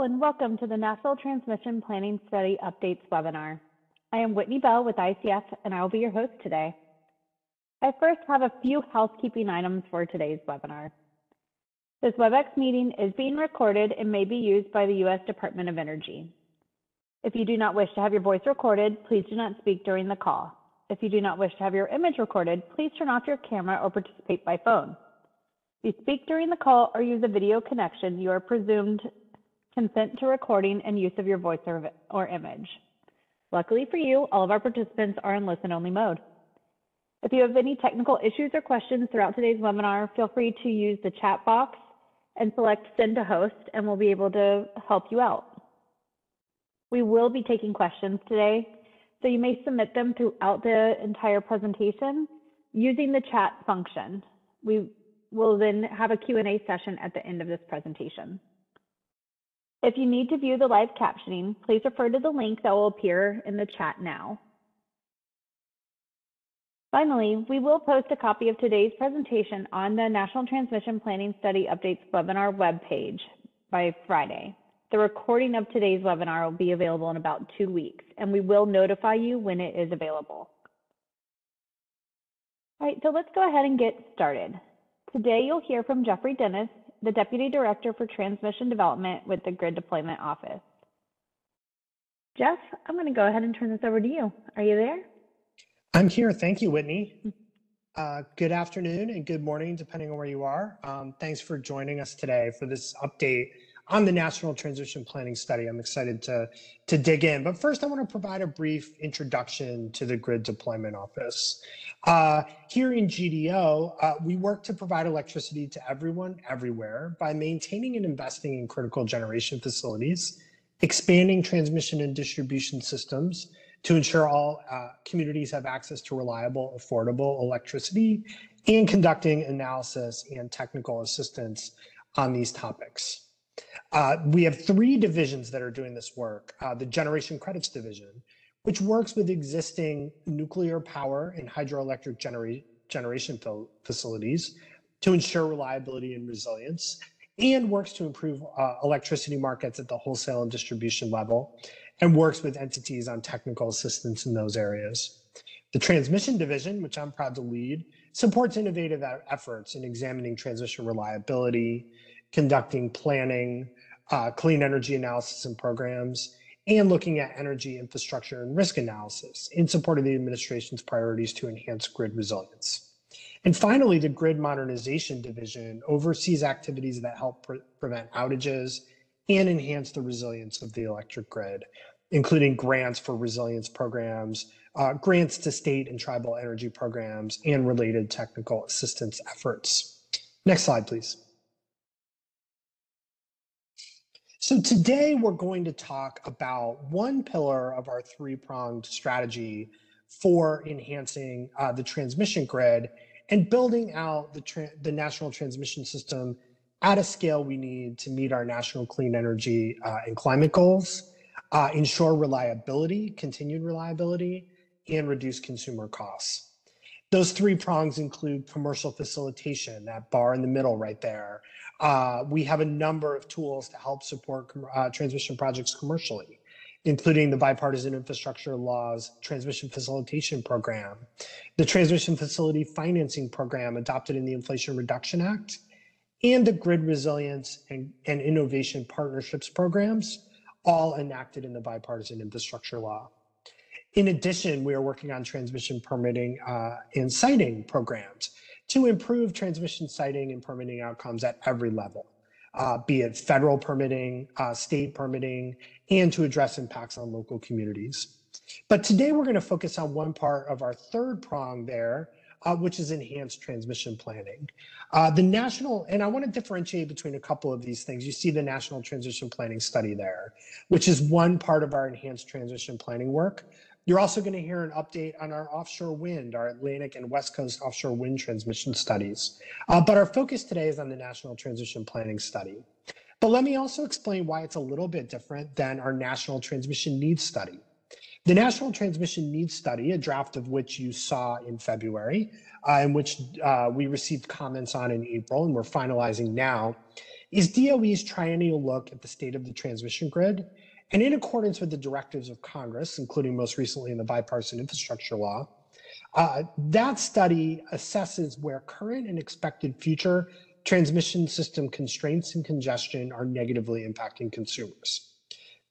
Hello, and welcome to the National Transmission Planning Study Updates webinar. I am Whitney Bell with ICF, and I will be your host today. I first have a few housekeeping items for today's webinar. This WebEx meeting is being recorded and may be used by the U.S. Department of Energy. If you do not wish to have your voice recorded, please do not speak during the call. If you do not wish to have your image recorded, please turn off your camera or participate by phone. If you speak during the call or use a video connection, you are presumed consent to recording and use of your voice or, or image. Luckily for you, all of our participants are in listen-only mode. If you have any technical issues or questions throughout today's webinar, feel free to use the chat box and select send to host and we'll be able to help you out. We will be taking questions today, so you may submit them throughout the entire presentation using the chat function. We will then have a Q&A session at the end of this presentation. If you need to view the live captioning, please refer to the link that will appear in the chat now. Finally, we will post a copy of today's presentation on the National Transmission Planning Study Updates webinar webpage by Friday. The recording of today's webinar will be available in about two weeks, and we will notify you when it is available. All right, so let's go ahead and get started. Today, you'll hear from Jeffrey Dennis, the Deputy Director for Transmission Development with the Grid Deployment Office. Jeff, I'm going to go ahead and turn this over to you. Are you there? I'm here. Thank you, Whitney. Uh, good afternoon and good morning, depending on where you are. Um, thanks for joining us today for this update on the National Transmission Planning Study. I'm excited to, to dig in. But first, I want to provide a brief introduction to the Grid Deployment Office. Uh, here in GDO, uh, we work to provide electricity to everyone everywhere by maintaining and investing in critical generation facilities, expanding transmission and distribution systems to ensure all uh, communities have access to reliable, affordable electricity, and conducting analysis and technical assistance on these topics. Uh, we have three divisions that are doing this work. Uh, the Generation Credits Division, which works with existing nuclear power and hydroelectric genera generation facilities to ensure reliability and resilience, and works to improve uh, electricity markets at the wholesale and distribution level, and works with entities on technical assistance in those areas. The Transmission Division, which I'm proud to lead, supports innovative efforts in examining transmission reliability, conducting planning, uh, clean energy analysis and programs, and looking at energy infrastructure and risk analysis in support of the administration's priorities to enhance grid resilience. And finally, the Grid Modernization Division oversees activities that help pre prevent outages and enhance the resilience of the electric grid, including grants for resilience programs, uh, grants to state and tribal energy programs, and related technical assistance efforts. Next slide, please. So today we're going to talk about one pillar of our three-pronged strategy for enhancing uh, the transmission grid and building out the, the national transmission system at a scale we need to meet our national clean energy uh, and climate goals, uh, ensure reliability, continued reliability, and reduce consumer costs. Those three prongs include commercial facilitation, that bar in the middle right there, uh, we have a number of tools to help support uh, transmission projects commercially, including the Bipartisan Infrastructure Law's Transmission Facilitation Program, the Transmission Facility Financing Program adopted in the Inflation Reduction Act, and the Grid Resilience and, and Innovation Partnerships Programs, all enacted in the Bipartisan Infrastructure Law. In addition, we are working on transmission permitting uh, and siting programs to improve transmission siting and permitting outcomes at every level, uh, be it federal permitting, uh, state permitting, and to address impacts on local communities. But today we're going to focus on one part of our third prong there, uh, which is enhanced transmission planning. Uh, the national, and I want to differentiate between a couple of these things. You see the National Transmission Planning Study there, which is one part of our enhanced transition planning work. You're also going to hear an update on our offshore wind, our Atlantic and West Coast offshore wind transmission studies. Uh, but our focus today is on the National Transmission Planning Study. But let me also explain why it's a little bit different than our National Transmission Needs Study. The National Transmission Needs Study, a draft of which you saw in February, uh, which uh, we received comments on in April and we're finalizing now, is DOE's triennial look at the state of the transmission grid. And in accordance with the directives of Congress, including most recently in the bipartisan infrastructure law, uh, that study assesses where current and expected future transmission system constraints and congestion are negatively impacting consumers.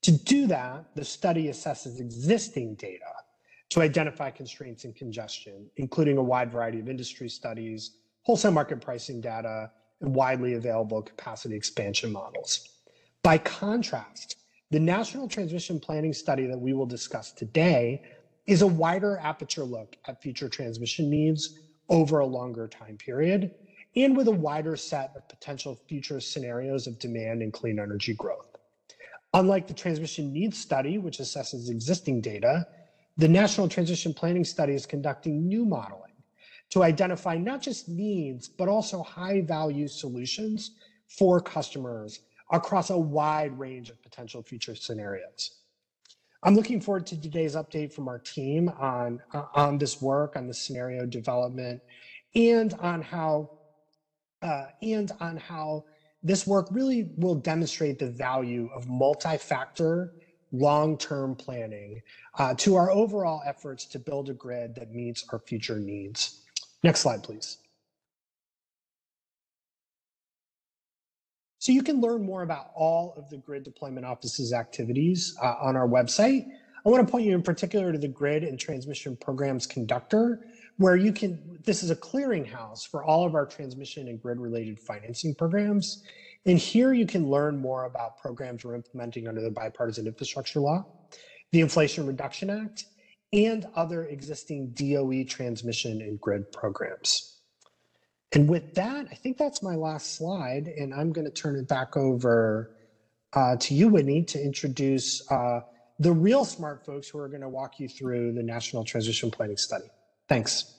To do that, the study assesses existing data to identify constraints and congestion, including a wide variety of industry studies, wholesale market pricing data, and widely available capacity expansion models. By contrast, the National Transmission Planning Study that we will discuss today is a wider aperture look at future transmission needs over a longer time period and with a wider set of potential future scenarios of demand and clean energy growth. Unlike the Transmission Needs Study, which assesses existing data, the National Transmission Planning Study is conducting new modeling to identify not just needs, but also high value solutions for customers across a wide range of potential future scenarios. I'm looking forward to today's update from our team on, uh, on this work, on the scenario development, and on how uh, and on how this work really will demonstrate the value of multi-factor long-term planning uh, to our overall efforts to build a grid that meets our future needs. Next slide, please. So you can learn more about all of the Grid Deployment Office's activities uh, on our website. I want to point you in particular to the Grid and Transmission Programs Conductor, where you can, this is a clearinghouse for all of our transmission and grid related financing programs. And here you can learn more about programs we're implementing under the Bipartisan Infrastructure Law, the Inflation Reduction Act, and other existing DOE transmission and grid programs. And with that, I think that's my last slide, and I'm going to turn it back over uh, to you, Whitney, to introduce uh, the real smart folks who are going to walk you through the National Transmission Planning Study. Thanks.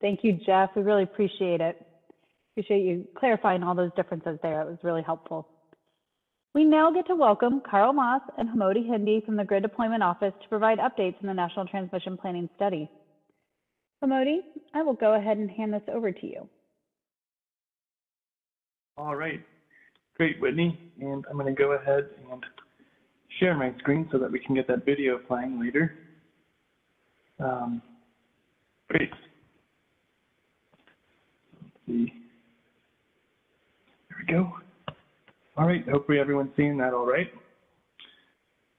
Thank you, Jeff. We really appreciate it. Appreciate you clarifying all those differences there. It was really helpful. We now get to welcome Carl Moss and Hamody Hindi from the Grid Deployment Office to provide updates on the National Transmission Planning Study. Hamody, I will go ahead and hand this over to you. All right. Great, Whitney. And I'm going to go ahead and share my screen so that we can get that video playing later. Um, great. Let's see. There we go. All right, hopefully everyone's seeing that all right.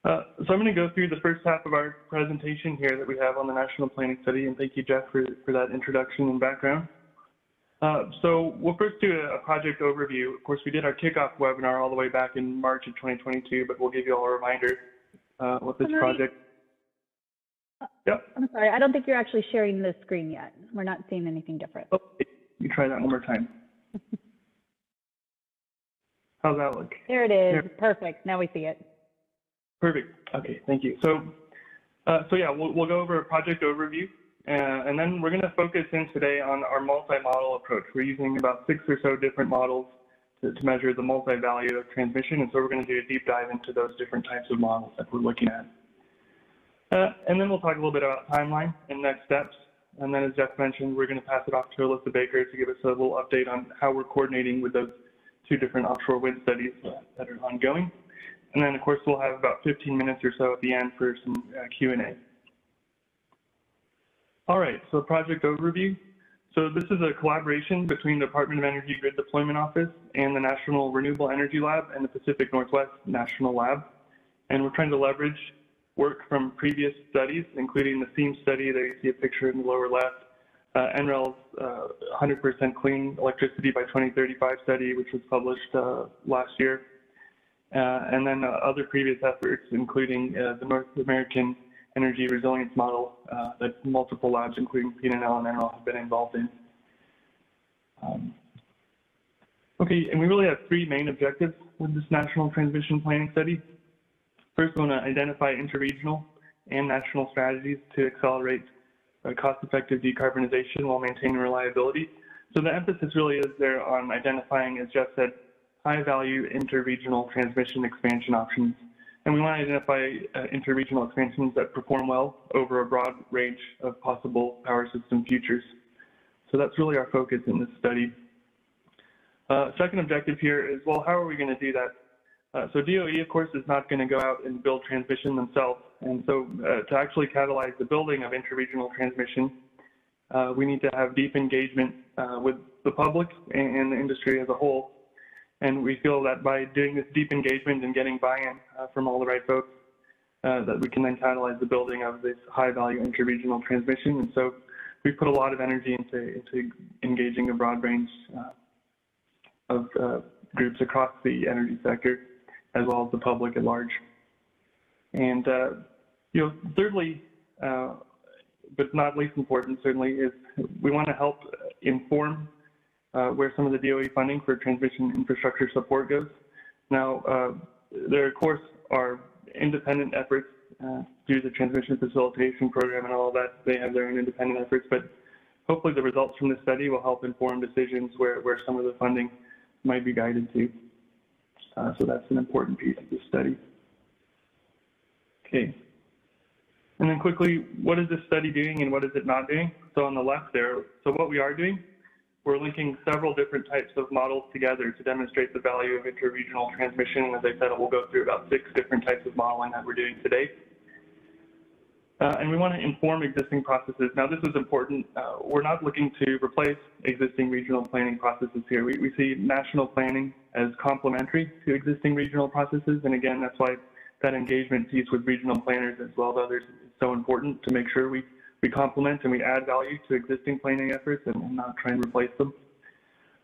Uh, so I'm going to go through the first half of our presentation here that we have on the National Planning Study, and thank you, Jeff, for, for that introduction and background. Uh, so we'll first do a, a, project overview. Of course, we did our kickoff webinar all the way back in March of 2022, but we'll give you all a reminder uh, what this project. Yep. I'm sorry, I don't think you're actually sharing the screen yet. We're not seeing anything different. Oh, you try that one more time. How's that look? There it is. There. Perfect. Now we see it. Perfect. Okay, thank you. So, uh, so yeah, we'll, we'll go over a project overview, uh, and then we're going to focus in today on our multi-model approach. We're using about six or so different models to, to measure the multi-value of transmission, and so we're going to do a deep dive into those different types of models that we're looking at. Uh, and then we'll talk a little bit about timeline and next steps. And then as Jeff mentioned, we're going to pass it off to Alyssa Baker to give us a little update on how we're coordinating with those two different offshore wind studies that are ongoing. And then, of course, we'll have about 15 minutes or so at the end for some uh, Q&A. All right, so project overview. So this is a collaboration between the Department of Energy Grid Deployment Office and the National Renewable Energy Lab and the Pacific Northwest National Lab. And we're trying to leverage work from previous studies, including the SEAM study that you see a picture in the lower left, uh, NREL's 100% uh, clean electricity by 2035 study, which was published uh, last year, and then uh, other previous efforts, including uh, the North American Energy Resilience Model that multiple labs, including PNNL and NREL, have been involved in. Um, okay, and we really have three main objectives with this National Transmission Planning Study. First, we want to identify interregional and national strategies to accelerate cost-effective decarbonization while maintaining reliability. So the emphasis really is there on identifying, as Jeff said, high-value interregional transmission expansion options. And we want to identify uh, interregional expansions that perform well over a broad range of possible power system futures. So that's really our focus in this study. Uh, second objective here is, well, how are we going to do that? Uh, so DOE, of course, is not going to go out and build transmission themselves. And so uh, to actually catalyze the building of interregional transmission, uh, we need to have deep engagement uh, with the public and, the industry as a whole. And we feel that by doing this deep engagement and getting buy-in uh, from all the right folks, uh, that we can then catalyze the building of this high-value interregional transmission. And so we put a lot of energy into, into engaging a broad range of groups across the energy sector as well as the public at large. And, uh, you know, thirdly, uh, but not least important, certainly, is we want to help inform uh, where some of the DOE funding for transmission infrastructure support goes. Now, uh, there, of course, are independent efforts uh, through the transmission facilitation program and all that. They have their own independent efforts, but hopefully the results from this study will help inform decisions where, where some of the funding might be guided to. Uh, so that's an important piece of the study. Okay. And then quickly, what is this study doing and what is it not doing? So on the left there, so what we are doing, we're linking several different types of models together to demonstrate the value of interregional transmission. As I said, we'll go through about six different types of modeling that we're doing today. Uh, and we want to inform existing processes. Now, this is important. Uh, we're not looking to replace existing regional planning processes here. We, we see national planning as complementary to existing regional processes. And again, that's why that engagement piece with regional planners as well as others is so important to make sure we, we complement and we add value to existing planning efforts and not try and replace them.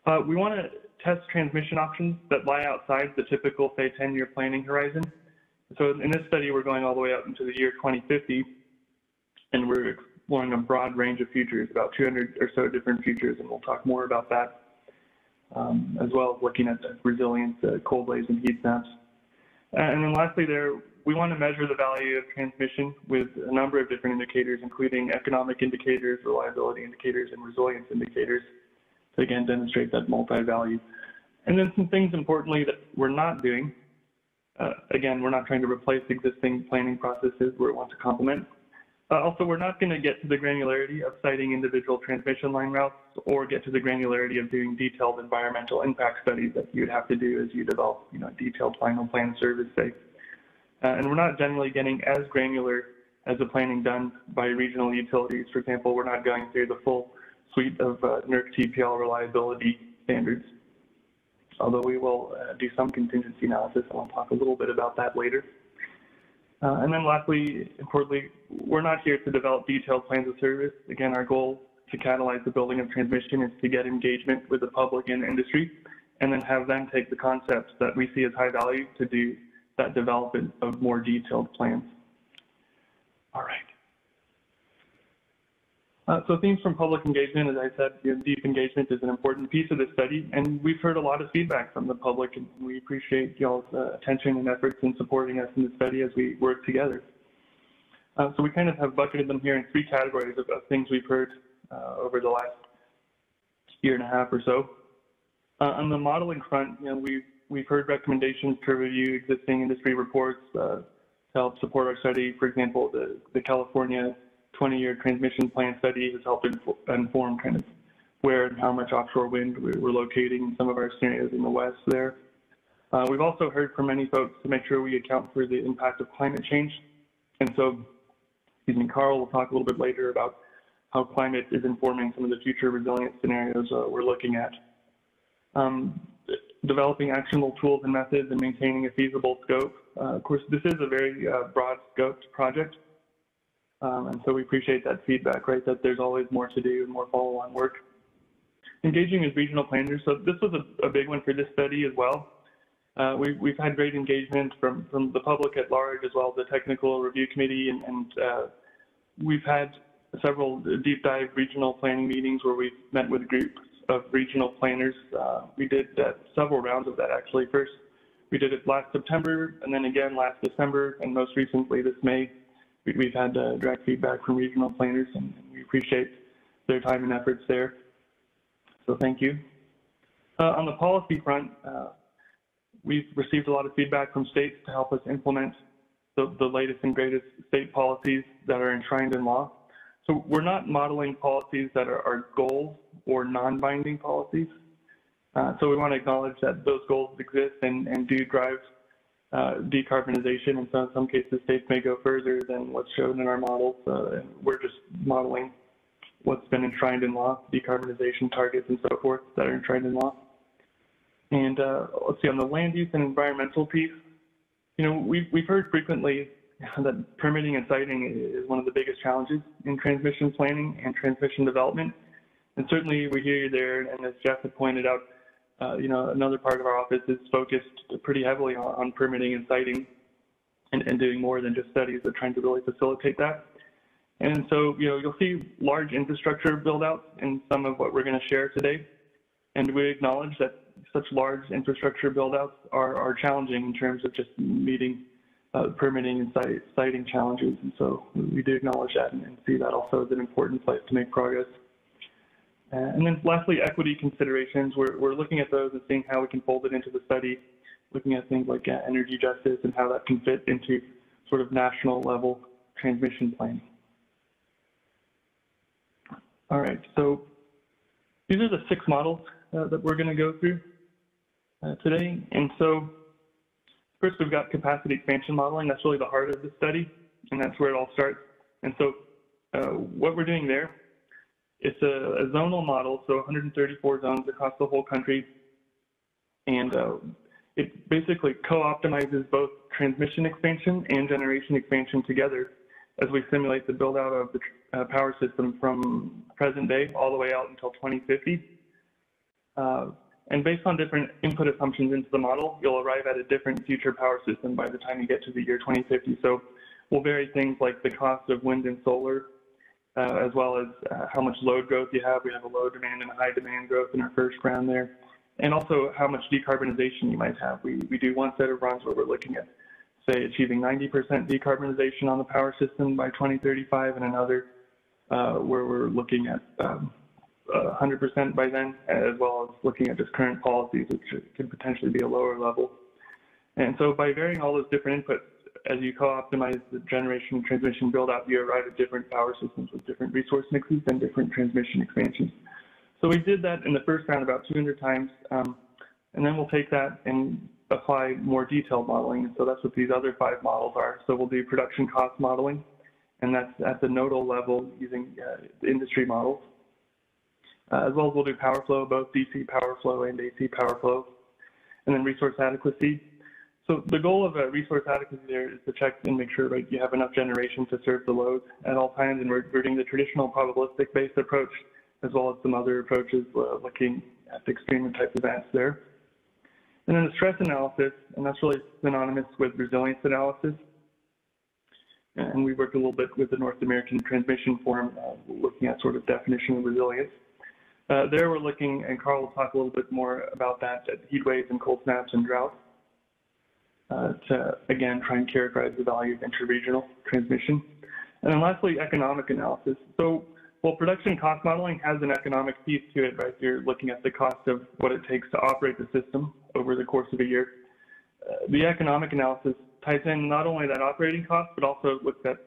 Uh, we want to test transmission options that lie outside the typical, say, 10-year planning horizon. So in this study, we're going all the way out into the year 2050 and we're exploring a broad range of futures, about 200 or so different futures, and we'll talk more about that, um, as well as looking at the resilience, uh, cold blaze, and heat snaps. And then lastly there, we want to measure the value of transmission with a number of different indicators, including economic indicators, reliability indicators, and resilience indicators to again demonstrate that multi-value. And then some things importantly that we're not doing. Uh, again, we're not trying to replace existing planning processes, we want to complement. Uh, also, we're not going to get to the granularity of siting individual transmission line routes or get to the granularity of doing detailed environmental impact studies that you'd have to do as you develop, you know, detailed final plan service, say. Uh, and we're not generally getting as granular as the planning done by regional utilities. For example, we're not going through the full suite of uh, NERC TPL reliability standards, although we will uh, do some contingency analysis, and I'll talk a little bit about that later. Uh, and then lastly, importantly, we're not here to develop detailed plans of service. Again, our goal to catalyze the building of transmission is to get engagement with the public and industry, and then have them take the concepts that we see as high value to do that development of more detailed plans. All right. Uh, so themes from public engagement, as I said, you know, deep engagement is an important piece of the study, and we've heard a lot of feedback from the public, and we appreciate y'all's uh, attention and efforts in supporting us in the study as we work together. Uh, so we kind of have bucketed them here in three categories of, of things we've heard uh, over the last year and a half or so. Uh, on the modeling front, you know, we've, we've heard recommendations to review existing industry reports uh, to help support our study. For example, the, the California 20-year transmission plan study has helped inform kind of where and how much offshore wind we're locating in some of our scenarios in the west there. Uh, we've also heard from many folks to make sure we account for the impact of climate change. And so, excuse me, Carl will talk a little bit later about how climate is informing some of the future resilience scenarios uh, we're looking at. Um, developing actionable tools and methods and maintaining a feasible scope. Uh, of course, this is a very uh, broad scoped project. Um, and so we appreciate that feedback, right, that there's always more to do and more follow-on work. Engaging as regional planners. So this was a, a big one for this study as well. Uh, we, we've had great engagement from, from the public at large as well as the technical review committee and, and uh, we've had several deep dive regional planning meetings where we've met with groups of regional planners. Uh, we did several rounds of that actually. First, we did it last September and then again last December and most recently this May we, have had uh, direct feedback from regional planners, and we appreciate their time and efforts there. So thank you. Uh, on the policy front, uh, we've received a lot of feedback from states to help us implement the, the latest and greatest state policies that are enshrined in law. So we're not modeling policies that are, are goals or non-binding policies. Uh, so we want to acknowledge that those goals exist and, and do drive uh, decarbonization. And so in some cases, states may go further than what's shown in our models. Uh, we're just modeling what's been enshrined in law, decarbonization targets and so forth that are enshrined in law. And uh, let's see, on the land use and environmental piece, you know, we've, we've heard frequently that permitting and siting is one of the biggest challenges in transmission planning and transmission development. And certainly we hear you there, and as Jeff had pointed out, uh, you know, another part of our office is focused pretty heavily on, on permitting and siting and, and, doing more than just studies, but trying to really facilitate that. And so, you know, you'll see large infrastructure build outs in some of what we're going to share today. And we acknowledge that such large infrastructure build outs are, are challenging in terms of just meeting uh, permitting and site, siting challenges. And so we do acknowledge that and, and see that also as an important place to make progress. Uh, and then lastly, equity considerations. We're, we're looking at those and seeing how we can fold it into the study, looking at things like uh, energy justice and how that can fit into sort of national level transmission planning. All right, so these are the six models uh, that we're going to go through uh, today. And so first we've got capacity expansion modeling. That's really the heart of the study, and that's where it all starts. And so uh, what we're doing there it's a, a, zonal model, so 134 zones across the whole country. And uh, it basically co-optimizes both transmission expansion and generation expansion together as we simulate the build out of the uh, power system from present day all the way out until 2050. And based on different input assumptions into the model, you'll arrive at a different future power system by the time you get to the year 2050. So we'll vary things like the cost of wind and solar uh, as well as uh, how much load growth you have. We have a low demand and a high demand growth in our first round there. And also how much decarbonization you might have. We, we do one set of runs where we're looking at, say, achieving 90% decarbonization on the power system by 2035 and another uh, where we're looking at um, 100% by then, as well as looking at just current policies, which could potentially be a lower level. And so by varying all those different inputs, as you co-optimize the generation and transmission build-out, you arrive at different power systems with different resource mixes and different transmission expansions. So we did that in the first round about 200 times, um, and then we'll take that and apply more detailed modeling. So that's what these other five models are. So we'll do production cost modeling, and that's at the nodal level using uh, industry models. Uh, as well as we'll do power flow, both DC power flow and AC power flow. And then resource adequacy, so the goal of a resource adequacy there is to check and make sure right, you have enough generation to serve the load at all times, and we're doing the traditional probabilistic-based approach, as well as some other approaches uh, looking at the extreme type events there. And then the stress analysis, and that's really synonymous with resilience analysis. And we worked a little bit with the North American Transmission Forum, uh, looking at sort of definition of resilience. Uh, there we're looking, and Carl will talk a little bit more about that, at heat waves and cold snaps and droughts. Uh, to, again, try and characterize the value of interregional transmission. And then lastly, economic analysis. So while production cost modeling has an economic piece to it, right? You're looking at the cost of what it takes to operate the system over the course of a year. Uh, the economic analysis ties in not only that operating cost, but also looks at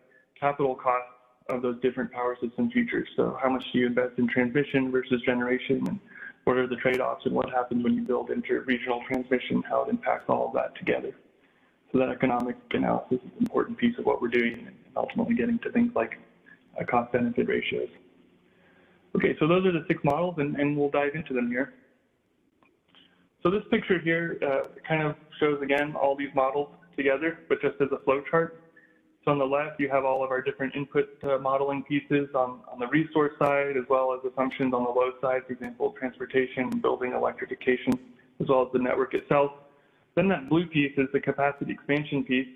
capital costs of those different power system features. So how much do you invest in transmission versus generation, and what are the trade-offs, and what happens when you build inter-regional transmission, how it impacts all of that together. So that economic analysis is an important piece of what we're doing and ultimately getting to things like uh, cost benefit ratios. Okay, so those are the six models and, and we'll dive into them here. So this picture here uh, kind of shows again all these models together, but just as a flow chart. So on the left, you have all of our different input uh, modeling pieces on, on the resource side, as well as assumptions on the load side, for example, transportation, building electrification, as well as the network itself. Then that blue piece is the capacity expansion piece.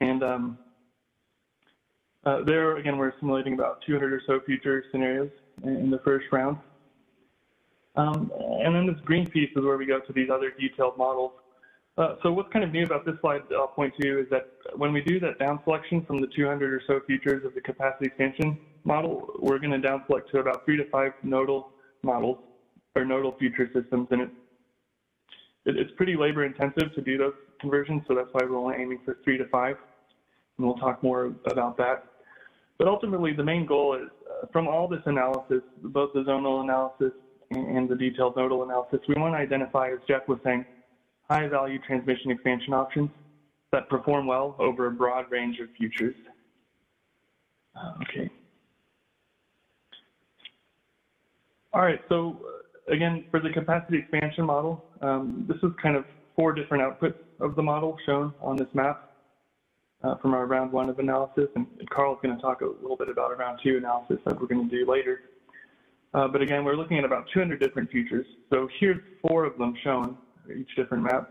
And um, uh, there, again, we're simulating about 200 or so future scenarios in the first round. Um, and then this green piece is where we go to these other detailed models. Uh, so what's kind of new about this slide I'll point to is that when we do that down selection from the 200 or so features of the capacity expansion model, we're going to down select to about three to five nodal models or nodal future systems. And it it, it's pretty labor intensive to do those conversions, so that's why we're only aiming for three to five. And we'll talk more about that. But ultimately, the main goal is uh, from all this analysis, both the zonal analysis and the detailed nodal analysis, we want to identify, as Jeff was saying, high value transmission expansion options that perform well over a broad range of futures. Uh, okay. All right, so uh, again, for the capacity expansion model, um, this is kind of four different outputs of the model shown on this map uh, from our round one of analysis. And Carl's going to talk a little bit about a round two analysis that we're going to do later. Uh, but again, we're looking at about 200 different futures. So here's four of them shown, each different map.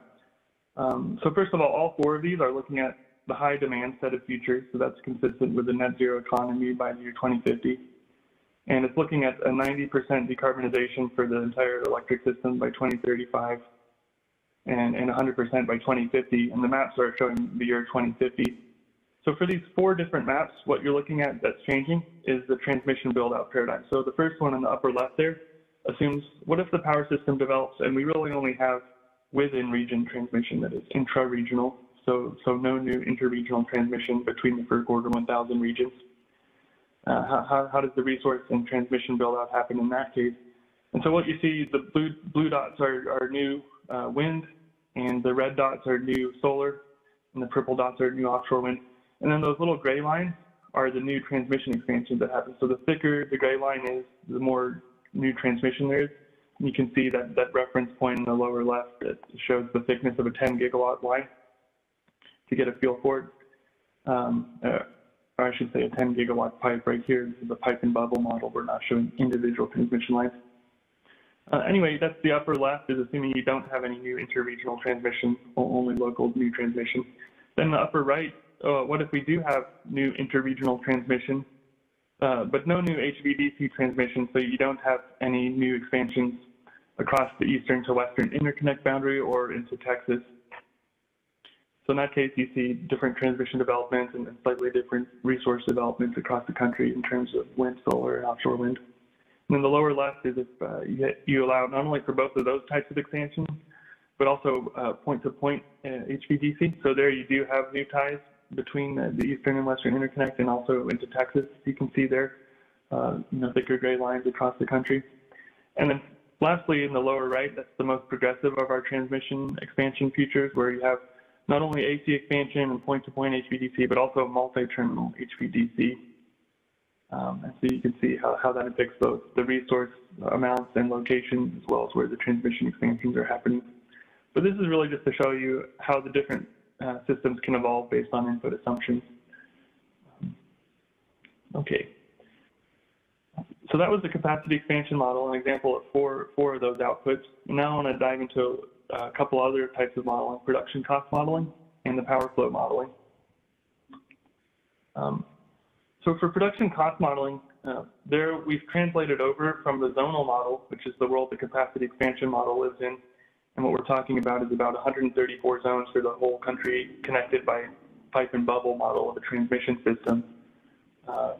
Um, so first of all, all four of these are looking at the high demand set of futures. So that's consistent with the net zero economy by the year 2050. And it's looking at a 90% decarbonization for the entire electric system by 2035 and, and 100% by 2050. And the maps are showing the year 2050. So for these four different maps, what you're looking at that's changing is the transmission build out paradigm. So the first one in the upper left there assumes what if the power system develops and we really only have within region transmission that is intra-regional. So, so no new interregional transmission between the FERC order 1000 regions. Uh, how, how does the resource and transmission build out happen in that case? And so what you see, the blue, blue dots are, are new uh, wind, and the red dots are new solar, and the purple dots are new offshore wind. And then those little gray lines are the new transmission expansions that happen. So the thicker the gray line is, the more new transmission there is. You can see that, that reference point in the lower left that shows the thickness of a 10 gigawatt line to get a feel for it. Um, uh, or I should say a 10 gigawatt pipe right here. This is a pipe and bubble model. We're not showing individual transmission lines. Uh, anyway, that's the upper left is assuming you don't have any new interregional transmission, only local new transmission. Then the upper right, uh, what if we do have new interregional transmission, uh, but no new HVDC transmission, so you don't have any new expansions across the eastern to western interconnect boundary or into Texas. So in that case, you see different transmission developments and slightly different resource developments across the country in terms of wind, solar, and offshore wind. And then the lower left is if uh, you, allow not only for both of those types of expansions, but also uh, point-to-point uh, HVDC. So there you do have new ties between the eastern and western interconnect and also into Texas. You can see there, uh, you know, thicker gray lines across the country. And then lastly, in the lower right, that's the most progressive of our transmission expansion futures, where you have not only AC expansion and point-to-point -point HVDC, but also multi-terminal HVDC. Um, and so you can see how, how that affects both the resource amounts and locations, as well as where the transmission expansions are happening. But this is really just to show you how the different uh, systems can evolve based on input assumptions. Okay. So that was the capacity expansion model, an example of four, four of those outputs. Now I want to dive into a couple other types of modeling, production cost modeling and the power flow modeling. Um, so for production cost modeling, uh, there we've translated over from the zonal model, which is the world the capacity expansion model lives in, and what we're talking about is about 134 zones for the whole country connected by pipe and bubble model of a transmission system. Uh,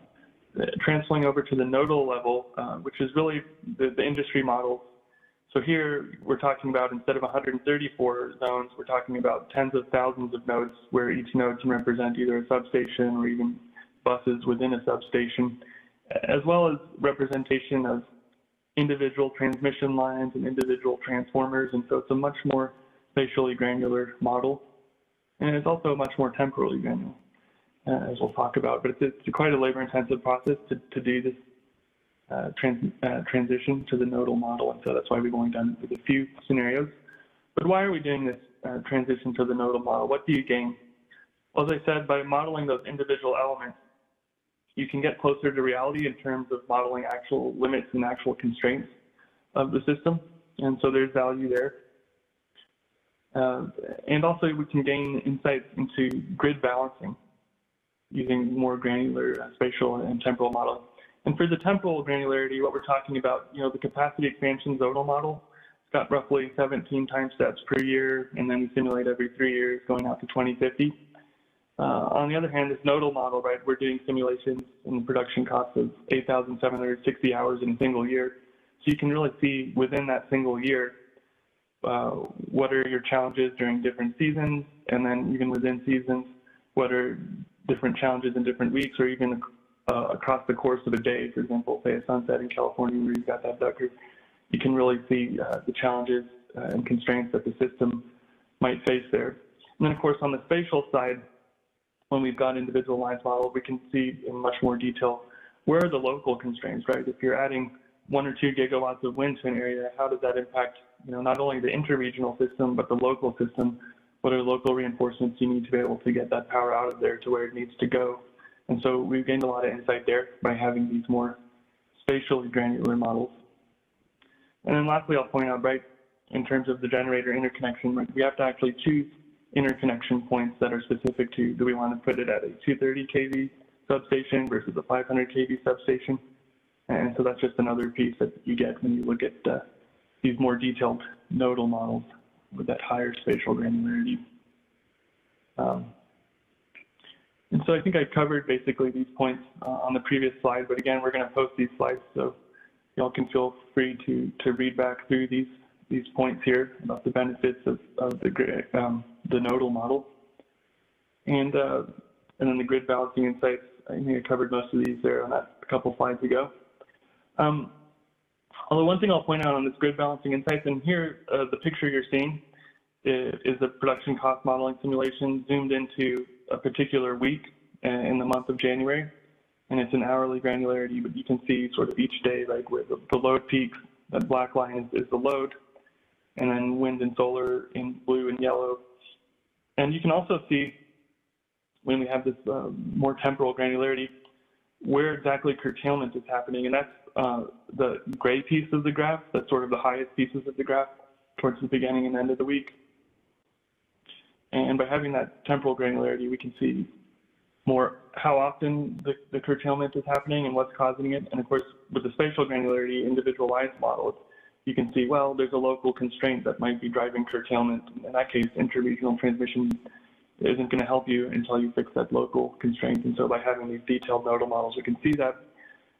transferring over to the nodal level, uh, which is really the, the industry model. So here we're talking about instead of 134 zones, we're talking about tens of thousands of nodes where each node can represent either a substation or even buses within a substation, as well as representation of individual transmission lines and individual transformers. And so it's a much more spatially granular model. And it's also much more temporally granular, uh, as we'll talk about. But it's, it's quite a labor intensive process to, to do this uh, trans, uh, transition to the nodal model. And so that's why we've only done with a few scenarios. But why are we doing this uh, transition to the nodal model? What do you gain? Well, as I said, by modeling those individual elements, you can get closer to reality in terms of modeling actual limits and actual constraints of the system. And so there's value there. Uh, and also we can gain insights into grid balancing using more granular uh, spatial and temporal modeling. And for the temporal granularity, what we're talking about, you know, the capacity expansion zonal model, it's got roughly 17 time steps per year, and then we simulate every three years going out to 2050. Uh, on the other hand, this nodal model, right, we're doing simulations and production costs of 8,760 hours in a single year. So you can really see within that single year, uh, what are your challenges during different seasons, and then even within seasons, what are different challenges in different weeks or even uh, across the course of a day, for example, say a sunset in California where you've got that duck curve can really see uh, the challenges uh, and constraints that the system might face there. And then of course on the spatial side, when we've got individual lines modeled, we can see in much more detail where are the local constraints, right? If you're adding one or two gigawatts of wind to an area, how does that impact, you know, not only the interregional system, but the local system? What are local reinforcements you need to be able to get that power out of there to where it needs to go? And so we've gained a lot of insight there by having these more spatially granular models. And then lastly, I'll point out, right, in terms of the generator interconnection, right, we have to actually choose interconnection points that are specific to, do we want to put it at a 230 kV substation versus a 500 kV substation? And so that's just another piece that you get when you look at uh, these more detailed nodal models with that higher spatial granularity. Um, and so I think I covered basically these points uh, on the previous slide, but again, we're going to post these slides so y'all can feel free to, to read back through these, these points here about the benefits of, of the, um, the nodal model. And, uh, and then the grid balancing insights, I think I covered most of these there on that a couple slides ago. Um, although one thing I'll point out on this grid balancing insights, and here uh, the picture you're seeing is, is the production cost modeling simulation zoomed into a particular week uh, in the month of January. And it's an hourly granularity, but you can see sort of each day, like where the, the load peaks, that black line is, is the load, and then wind and solar in blue and yellow. And you can also see when we have this uh, more temporal granularity, where exactly curtailment is happening. And that's uh, the gray piece of the graph, that's sort of the highest pieces of the graph towards the beginning and end of the week. And by having that temporal granularity, we can see more how often the, the curtailment is happening and what's causing it. And of course, with the spatial granularity individualized models, you can see, well, there's a local constraint that might be driving curtailment. In that case, interregional transmission isn't going to help you until you fix that local constraint. And so by having these detailed nodal models, we can see that.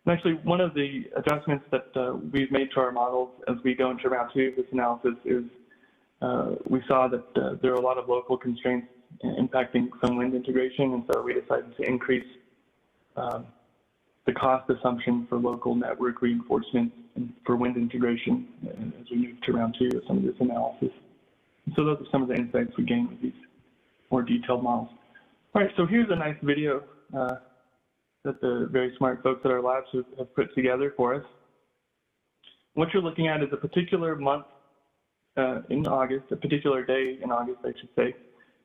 And actually, one of the adjustments that uh, we've made to our models as we go into round two of this analysis is uh, we saw that uh, there are a lot of local constraints impacting some wind integration, and so we decided to increase um, the cost assumption for local network reinforcement for wind integration as we move to round two of some of this analysis. So those are some of the insights we gained with these more detailed models. All right, so here's a nice video uh, that the very smart folks at our labs have, have put together for us. What you're looking at is a particular month uh, in August, a particular day in August, I should say.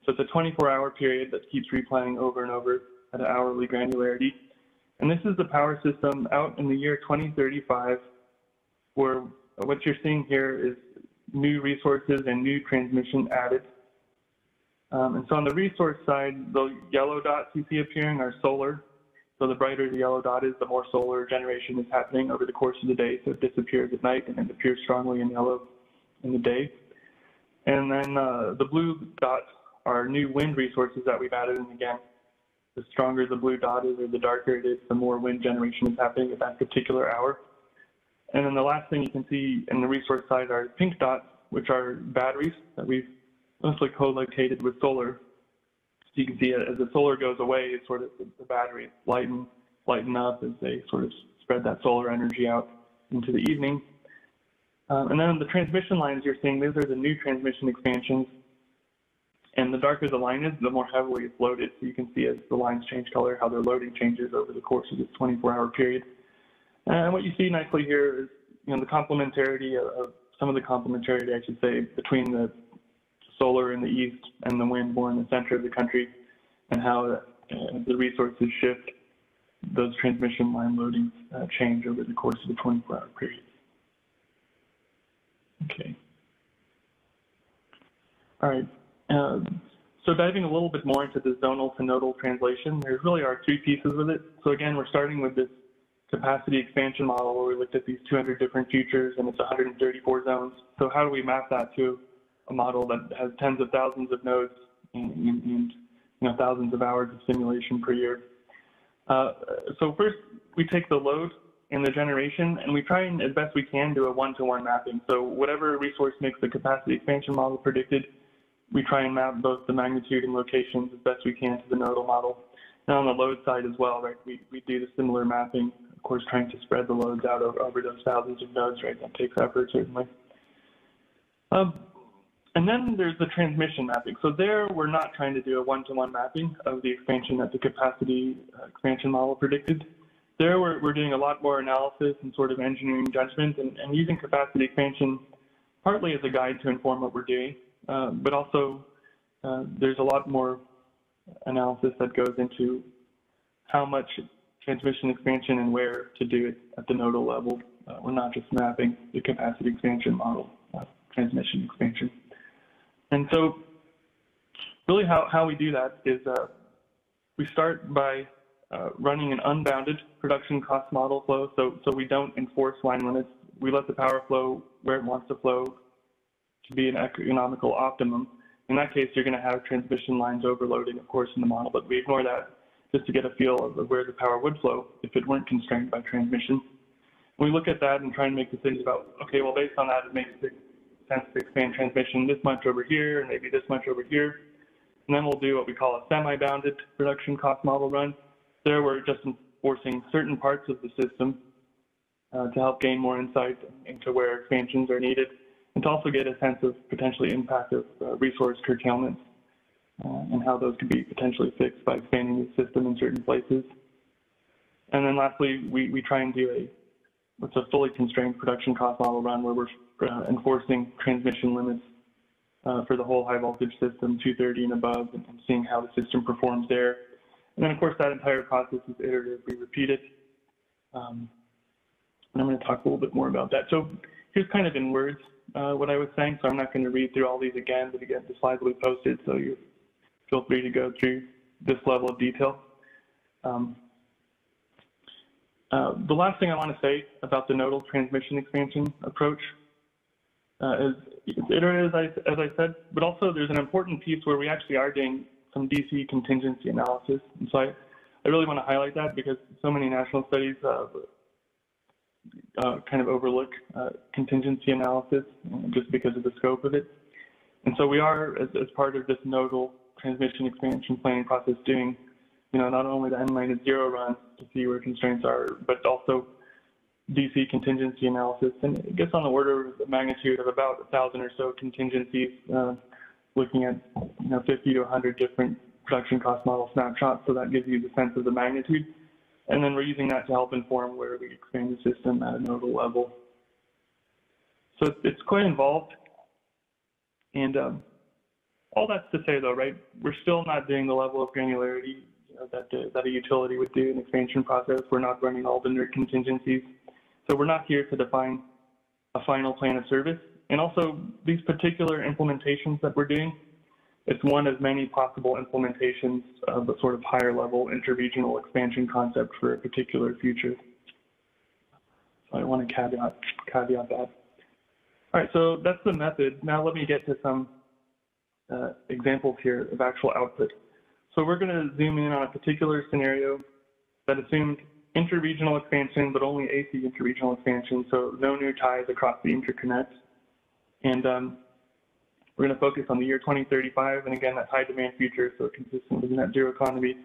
So it's a 24-hour period that keeps replaying over and over at an hourly granularity. And this is the power system out in the year 2035, where what you're seeing here is new resources and new transmission added. Um, and so on the resource side, the yellow dots you see appearing are solar. So the brighter the yellow dot is, the more solar generation is happening over the course of the day. So it disappears at night and it appears strongly in yellow in the day. And then uh, the blue dots are new wind resources that we've added. And again, the stronger the blue dot is or the darker it is, the more wind generation is happening at that particular hour. And then the last thing you can see in the resource side are pink dots, which are batteries that we've mostly co-located with solar. You can see as the solar goes away, sort of the batteries lighten, lighten up as they sort of spread that solar energy out into the evening. Um, and then the transmission lines you're seeing, these are the new transmission expansions. And the darker the line is, the more heavily it's loaded. So you can see as the lines change color, how their loading changes over the course of this 24-hour period. And what you see nicely here is, you know, the complementarity of, some of the complementarity, I should say, between the solar in the east and the wind more in the center of the country, and how uh, the resources shift, those transmission line loadings uh, change over the course of the 24-hour period. Okay. All right. Um, so diving a little bit more into the zonal to nodal translation, there really are two pieces of it. So again, we're starting with this capacity expansion model where we looked at these 200 different futures and it's 134 zones. So how do we map that to a model that has tens of thousands of nodes and, and, and you know, thousands of hours of simulation per year? Uh, so first, we take the load and the generation, and we try and, as best we can, do a one-to-one -one mapping. So whatever resource makes the capacity expansion model predicted, we try and map both the magnitude and locations as best we can to the nodal model. And on the load side as well, right, we, we do the similar mapping of course, trying to spread the loads out over, over those thousands of nodes, right? That takes effort, certainly. Um, and then there's the transmission mapping. So there, we're not trying to do a one-to-one -one mapping of the expansion that the capacity uh, expansion model predicted. There, we're, we're doing a lot more analysis and sort of engineering judgment and, and using capacity expansion partly as a guide to inform what we're doing, uh, but also uh, there's a lot more analysis that goes into how much transmission expansion and where to do it at the nodal level. Uh, we're not just mapping the capacity expansion model, uh, transmission expansion. And so really how, how we do that is uh, we start by uh, running an unbounded production cost model flow. So, so we don't enforce line limits. We let the power flow where it wants to flow to be an economical optimum. In that case, you're going to have transmission lines overloading, of course, in the model, but we ignore that just to get a feel of where the power would flow if it weren't constrained by transmission. We look at that and try and make decisions about, okay, well, based on that, it makes sense to expand transmission this much over here and maybe this much over here. And then we'll do what we call a semi-bounded production cost model run. There we're just enforcing certain parts of the system uh, to help gain more insight into where expansions are needed and to also get a sense of potentially impact of uh, resource curtailments uh, and how those could be potentially fixed by expanding the system in certain places. And then lastly, we, we try and do a what's a fully constrained production cost model run where we're uh, enforcing transmission limits uh, for the whole high voltage system, 230 and above, and, and, seeing how the system performs there. And then of course that entire process is iteratively repeated. Um, and I'm going to talk a little bit more about that. So here's kind of in words uh, what I was saying, so I'm not going to read through all these again, but again, the slides will be posted, so you feel free to go through this level of detail. Um, uh, the last thing I want to say about the nodal transmission expansion approach uh, is it's iterative, as I, as I said, but also there's an important piece where we actually are doing some DC contingency analysis. And so I, I really want to highlight that because so many national studies uh, uh, kind of overlook uh, contingency analysis just because of the scope of it. And so we are, as, as part of this nodal transmission expansion planning process, doing, you know, not only the N minus zero runs to see where constraints are, but also DC contingency analysis. And it gets on the order of the magnitude of about a thousand or so contingencies, uh, looking at, you know, 50 to 100 different production cost model snapshots. So that gives you the sense of the magnitude. And then we're using that to help inform where we expand the system at a nodal level. So it's quite involved. And um, all that's to say though, right, we're still not doing the level of granularity know, that, uh, that a utility would do in expansion process. We're not running all the NERC contingencies. So we're not here to define a final plan of service. And also these particular implementations that we're doing, it's one of many possible implementations of a sort of higher level interregional expansion concept for a particular future. So I want to caveat, caveat that. All right, so that's the method. Now let me get to some uh, examples here of actual output. So we're going to zoom in on a particular scenario that assumed interregional expansion, but only AC interregional expansion, so no new ties across the interconnect. And um, we're going to focus on the year 2035, and again, that high demand future, so consistent with net zero economy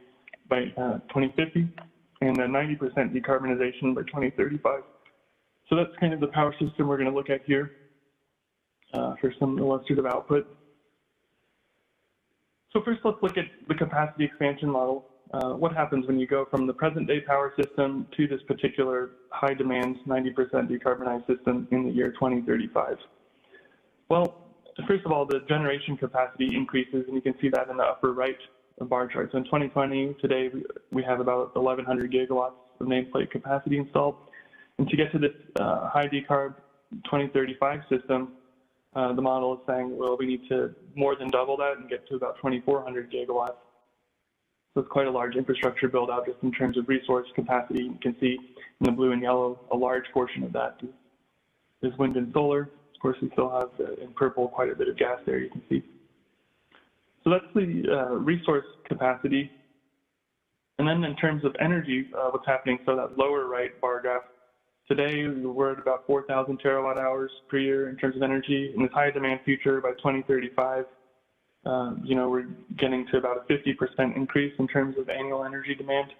by uh, 2050, and a 90% decarbonization by 2035. So that's kind of the power system we're going to look at here uh, for some illustrative output. So first, let's look at the capacity expansion model. Uh, what happens when you go from the present day power system to this particular high demand 90% decarbonized system in the year 2035? Well, first of all, the generation capacity increases, and you can see that in the upper right bar chart. So in 2020, today, we have about 1,100 gigawatts of nameplate capacity installed. And to get to this uh, high decarb 2035 system, uh, the model is saying, well, we need to more than double that and get to about 2,400 gigawatts. So it's quite a large infrastructure build out just in terms of resource capacity. You can see in the blue and yellow, a large portion of that is, is wind and solar Of course, we still have uh, in purple quite a bit of gas there, you can see. So that's the uh, resource capacity. And then in terms of energy, uh, what's happening, so that lower right bar graph, today we're at about 4,000 terawatt hours per year in terms of energy. In this high demand future by 2035, um, you know, we're getting to about a 50% increase in terms of annual energy demand.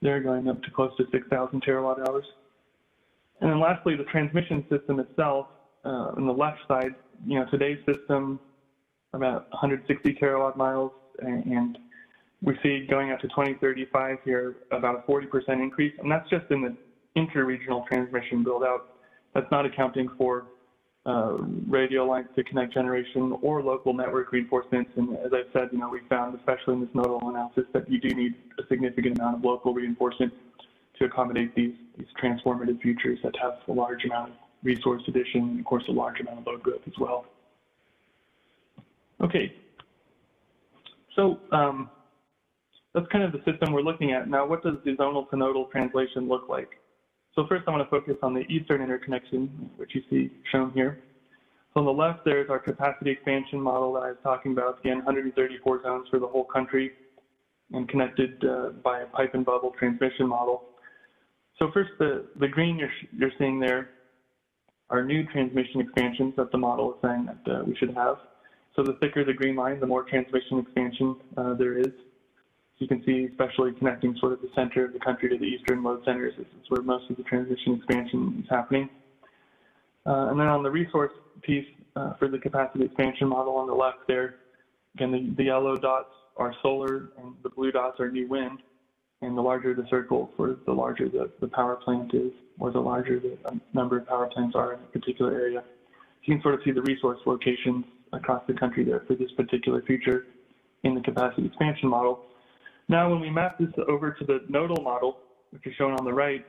They're going up to close to 6,000 terawatt hours. And then lastly, the transmission system itself, uh, on the left side, you know, today's system, about 160 terawatt miles, and, and we see going out to 2035 here about a 40% increase, and that's just in the interregional transmission build out. That's not accounting for uh, radial lines to connect generation or local network reinforcements. And as I said, you know, we found, especially in this nodal analysis, that you do need a significant amount of local reinforcement to accommodate these, these transformative futures that have a large amount of resource addition and, of course, a large amount of load growth as well. Okay. So um, that's kind of the system we're looking at. Now, what does the zonal to nodal translation look like? So first I want to focus on the eastern interconnection, which you see shown here. So on the left, there's our capacity expansion model that I was talking about. Again, 134 zones for the whole country and connected uh, by a pipe and bubble transmission model. So first, the, the green you're, you're seeing there are new transmission expansions that the model is saying that uh, we should have. So the thicker the green line, the more transmission expansion uh, there is you can see, especially connecting sort of the center of the country to the eastern load centers, this is where most of the transition expansion is happening. Uh, and then on the resource piece uh, for the capacity expansion model on the left there, again, the, the yellow dots are solar and the blue dots are new wind. And the larger the circle, for the larger the, the power plant is, or the larger the um, number of power plants are in a particular area. You can sort of see the resource locations across the country there for this particular feature in the capacity expansion model. Now, when we map this over to the nodal model, which is shown on the right,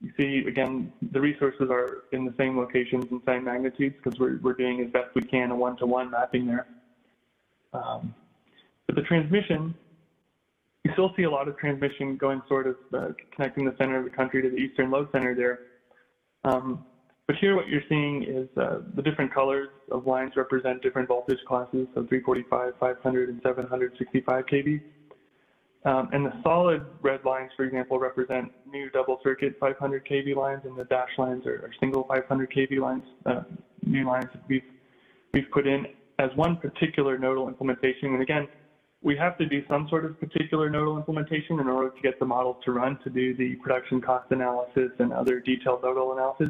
you see, again, the resources are in the same locations and same magnitudes because we're, we're doing as best we can a one-to-one -one mapping there. Um, but the transmission, you still see a lot of transmission going sort of uh, connecting the center of the country to the eastern load center there. Um, but here what you're seeing is uh, the different colors of lines represent different voltage classes, so 345, 500, and 765 kV. Um, and the solid red lines, for example, represent new double circuit 500 kV lines, and the dash lines are, are single 500 kV lines, uh, new lines that we've, we've put in as one particular nodal implementation. And again, we have to do some sort of particular nodal implementation in order to get the model to run to do the production cost analysis and other detailed nodal analysis.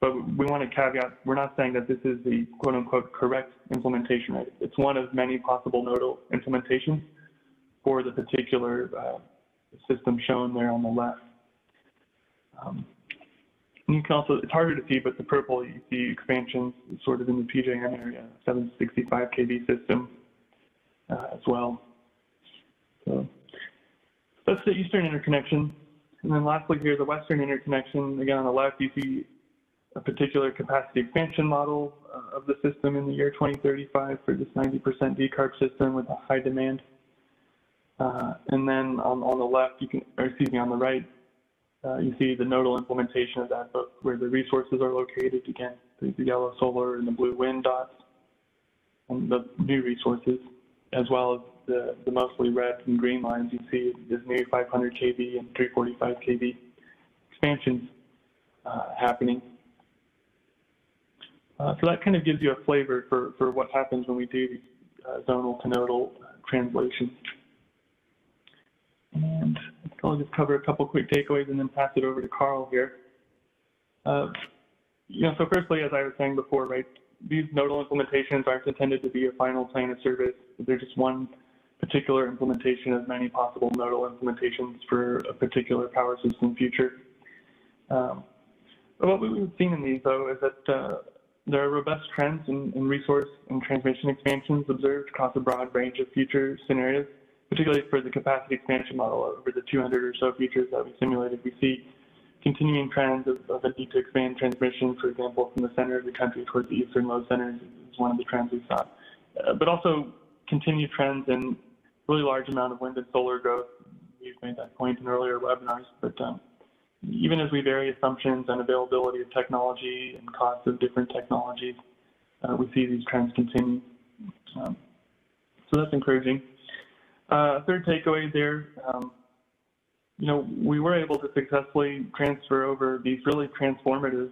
But we want to caveat, we're not saying that this is the quote unquote correct implementation. Right? It's one of many possible nodal implementations for the particular uh, system shown there on the left. Um, you can also, it's harder to see, but the purple, you see expansions sort of in the PJM area, 765 kV system uh, as well. So that's the eastern interconnection. And then lastly here, the western interconnection, again on the left, you see a particular capacity expansion model uh, of the system in the year 2035 for this 90% decarb system with a high demand. Uh, and then on, on the left, you can, or excuse me, on the right, uh, you see the nodal implementation of that book where the resources are located. Again, the, the yellow solar and the blue wind dots, and the new resources, as well as the, the mostly red and green lines you see is new 500 kV and 345 kV expansions uh, happening. Uh, so that kind of gives you a flavor for, for what happens when we do these uh, zonal to nodal translations. And I'll just cover a couple quick takeaways and then pass it over to Carl here. Uh, you know, so firstly, as I was saying before, right, these nodal implementations aren't intended to be a final plan of service. They're just one particular implementation of many possible nodal implementations for a particular power system future. Um, what we've seen in these, though, is that uh, there are robust trends in, in resource and transmission expansions observed across a broad range of future scenarios particularly for the capacity expansion model over the 200 or so features that we simulated, we see continuing trends of, of a need to expand transmission, for example, from the center of the country towards the eastern load centers is one of the trends we saw. Uh, but also continued trends in really large amount of wind and solar growth. We've made that point in earlier webinars, but um, even as we vary assumptions and availability of technology and costs of different technologies, uh, we see these trends continue. Um, so that's encouraging. Uh, third takeaway there, um, you know, we were able to successfully transfer over these really transformative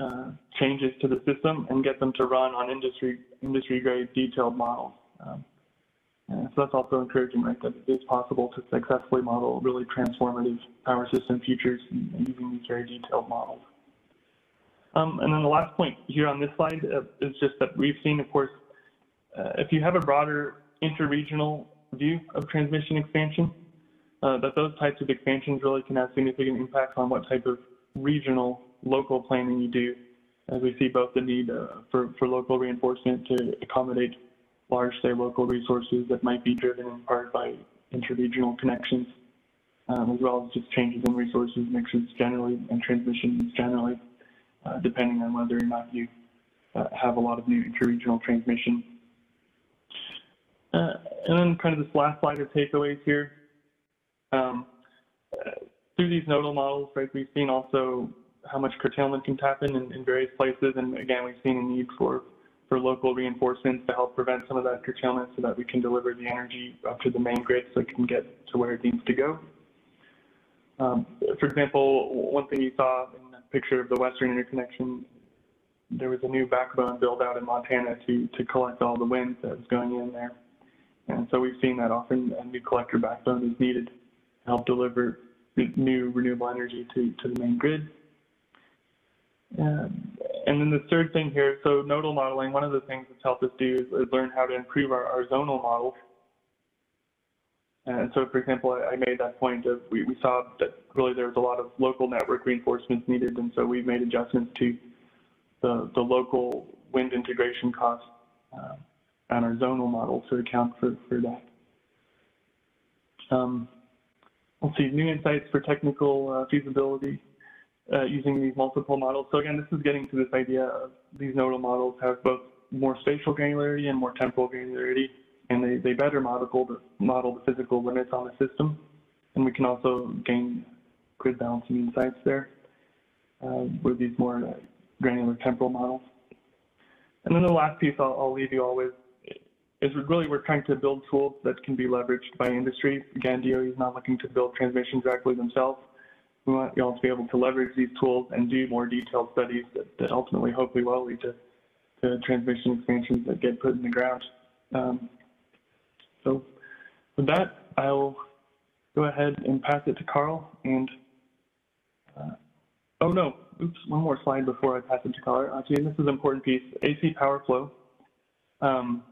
uh, changes to the system and get them to run on industry industry grade detailed models. Um, so that's also encouraging, right, that it is possible to successfully model really transformative power system futures using these very detailed models. Um, and then the last point here on this slide uh, is just that we've seen, of course, uh, if you have a broader interregional view of transmission expansion, uh, that those types of expansions really can have significant impacts on what type of regional local planning you do, as we see both the need uh, for, for local reinforcement to accommodate large, say, local resources that might be driven in part by interregional connections, um, as well as just changes in resources mixes generally and transmissions generally, uh, depending on whether or not you uh, have a lot of new interregional transmission. Uh, and then kind of this last slide of takeaways here. Um, uh, through these nodal models, right, we've seen also how much curtailment can happen in, in various places. And again, we've seen a need for for local reinforcements to help prevent some of that curtailment so that we can deliver the energy up to the main grid so it can get to where it needs to go. Um, for example, one thing you saw in the picture of the Western interconnection, there was a new backbone built out in Montana to, to collect all the wind that was going in there. And so we've seen that often a new collector backbone is needed to help deliver new renewable energy to, to the main grid. Um, and then the third thing here, so nodal modeling, one of the things that's helped us do is, is learn how to improve our, our zonal models. And so, for example, I, I made that point of we, we saw that really there was a lot of local network reinforcements needed, and so we've made adjustments to the, the local wind integration costs uh, on our zonal model to account for, for that. Um, let's see, new insights for technical uh, feasibility uh, using these multiple models. So again, this is getting to this idea of these nodal models have both more spatial granularity and more temporal granularity, and they, they better model the, model the physical limits on the system. And we can also gain grid balancing insights there uh, with these more uh, granular temporal models. And then the last piece I'll, I'll leave you all with is really we're trying to build tools that can be leveraged by industry. Again, DOE is not looking to build transmission directly themselves, we want y'all to be able to leverage these tools and do more detailed studies that, that ultimately hopefully will lead to, to transmission expansions that get put in the ground. Um, so with that, I'll go ahead and pass it to Carl and, uh, oh no, oops, one more slide before I pass it to Carl. Actually, this is an important piece, AC power flow. Um,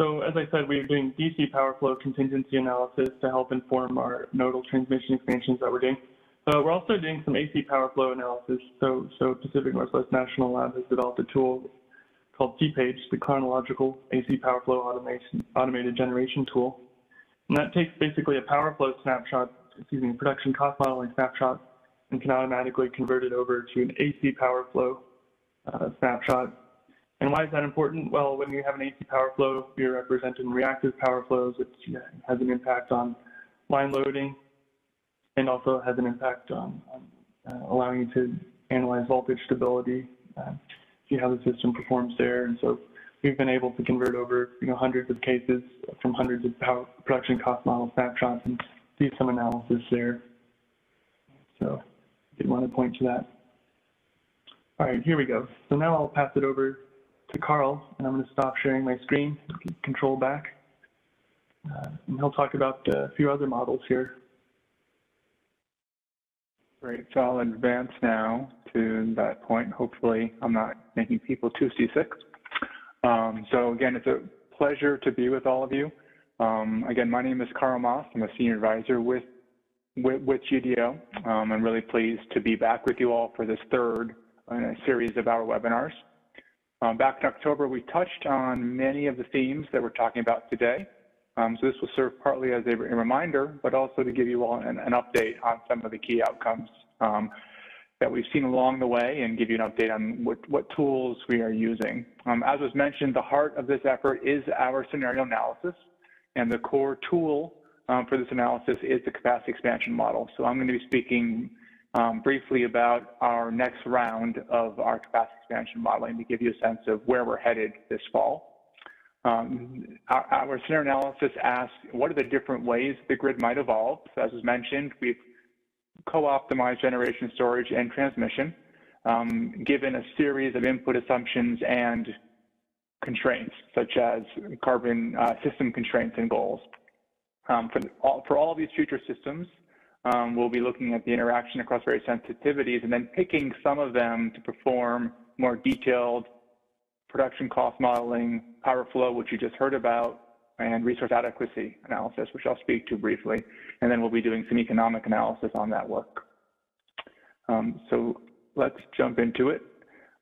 so as I said, we're doing DC power flow contingency analysis to help inform our nodal transmission expansions that we're doing. Uh, we're also doing some AC power flow analysis. So, so Pacific Northwest National Lab has developed a tool called CPAGE, the Chronological AC Power Flow Automation, Automated Generation Tool. And that takes basically a power flow snapshot, excuse me, production cost modeling snapshot, and can automatically convert it over to an AC power flow uh, snapshot and why is that important? Well, when you have an AC power flow, you're representing reactive power flows, which has an impact on line loading and also has an impact on, on uh, allowing you to analyze voltage stability, uh, see how the system performs there. And so we've been able to convert over you know hundreds of cases from hundreds of power production cost model snapshots and see some analysis there. So I did want to point to that. All right, here we go. So now I'll pass it over to Carl, and I'm going to stop sharing my screen, control back, uh, and he'll talk about a few other models here. Great, so I'll advance now to that point. Hopefully I'm not making people too seasick. Um, so again, it's a pleasure to be with all of you. Um, again, my name is Carl Mas. I'm a senior advisor with, with, with GDO. Um, I'm really pleased to be back with you all for this third in a series of our webinars. Um, back in October, we touched on many of the themes that we're talking about today. Um, so this will serve partly as a, a, reminder, but also to give you all an, an update on some of the key outcomes um, that we've seen along the way and give you an update on what, what tools we are using. Um, as was mentioned, the heart of this effort is our scenario analysis, and the core tool um, for this analysis is the capacity expansion model. So I'm going to be speaking um, briefly about our next round of our capacity expansion modeling to give you a sense of where we're headed this fall. Um, our, our, scenario analysis asks what are the different ways the grid might evolve. So as was mentioned, we've co-optimized generation storage and transmission, um, given a series of input assumptions and constraints, such as carbon uh, system constraints and goals. Um, for, all, for all these future systems, um, we'll be looking at the interaction across various sensitivities and then picking some of them to perform more detailed production cost modeling, power flow, which you just heard about, and resource adequacy analysis, which I'll speak to briefly. And then we'll be doing some economic analysis on that work. Um, so let's jump into it.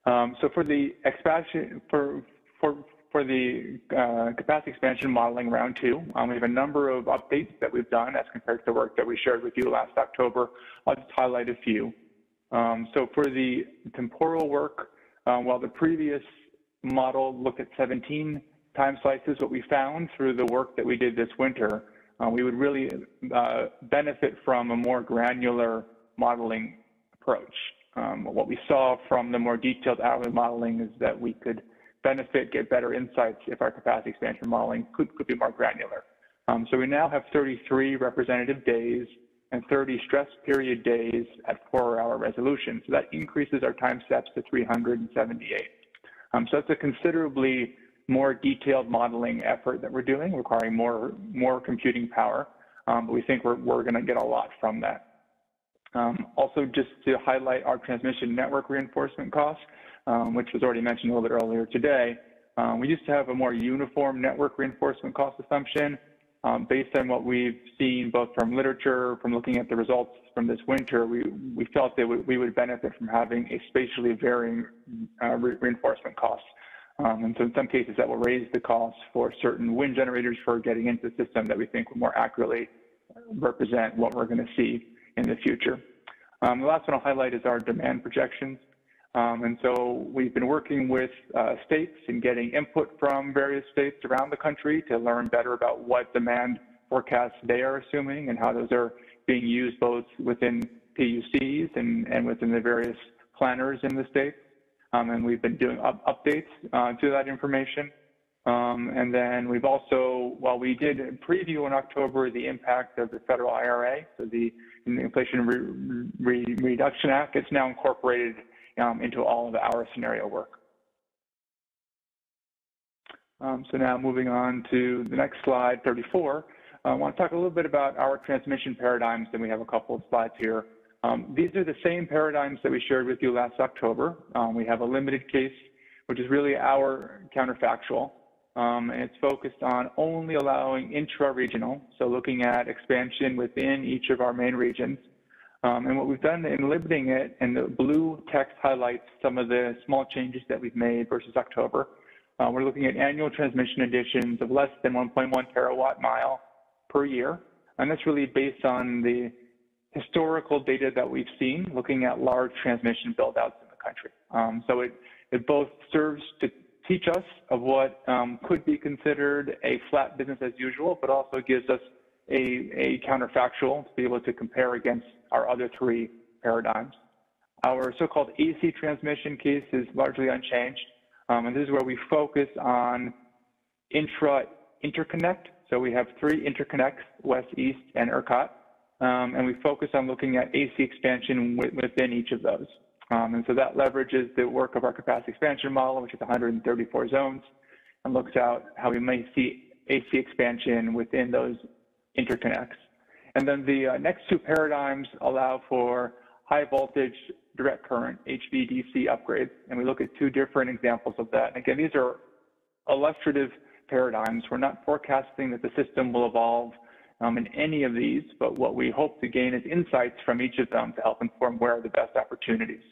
Um, so for the expansion, for, for, for the uh, capacity expansion modeling round two, um, we have a number of updates that we've done as compared to the work that we shared with you last October. I'll just highlight a few. Um, so for the temporal work, uh, while the previous model looked at 17 time slices, what we found through the work that we did this winter, uh, we would really uh, benefit from a more granular modeling approach. Um, what we saw from the more detailed hourly modeling is that we could benefit, get better insights if our capacity expansion modeling could, could be more granular. Um, so we now have 33 representative days and 30 stress period days at four hour resolution. So that increases our time steps to 378. Um, so that's a considerably more detailed modeling effort that we're doing, requiring more, more computing power. Um, but we think we're, we're going to get a lot from that. Um, also, just to highlight our transmission network reinforcement costs, um, which was already mentioned a little bit earlier today. Um, we used to have a more uniform network reinforcement cost assumption. Um, based on what we've seen both from literature, from looking at the results from this winter, we, we felt that we would benefit from having a spatially varying uh, re reinforcement cost. Um, and so in some cases that will raise the cost for certain wind generators for getting into the system that we think will more accurately represent what we're going to see in the future. Um, the last one I'll highlight is our demand projections. Um, and so we've been working with uh, states and getting input from various states around the country to learn better about what demand forecasts they are assuming and how those are being used both within PUCs and, and within the various planners in the states. Um, and we've been doing up updates uh, to that information. Um, and then we've also, while we did preview in October the impact of the federal IRA, so the Inflation Re Re Reduction Act, it's now incorporated um, into all of our scenario work. Um, so now moving on to the next slide, 34, I want to talk a little bit about our transmission paradigms, and we have a couple of slides here. Um, these are the same paradigms that we shared with you last October. Um, we have a limited case, which is really our counterfactual, um, and it's focused on only allowing intra-regional, so looking at expansion within each of our main regions, um, and what we've done in limiting it, and the blue text highlights some of the small changes that we've made versus October. Uh, we're looking at annual transmission additions of less than 1.1 terawatt mile per year. And that's really based on the historical data that we've seen looking at large transmission buildouts in the country. Um, so it, it both serves to teach us of what um, could be considered a flat business as usual, but also gives us a, a counterfactual to be able to compare against our other three paradigms. Our so-called AC transmission case is largely unchanged, um, and this is where we focus on intra-interconnect. So we have three interconnects, west, east, and ERCOT, um, and we focus on looking at AC expansion within each of those. Um, and so that leverages the work of our capacity expansion model, which is 134 zones, and looks out how we may see AC expansion within those interconnects. And then the uh, next two paradigms allow for high voltage direct current HVDC upgrades. And we look at two different examples of that. And again, these are illustrative paradigms. We're not forecasting that the system will evolve um, in any of these, but what we hope to gain is insights from each of them to help inform where are the best opportunities.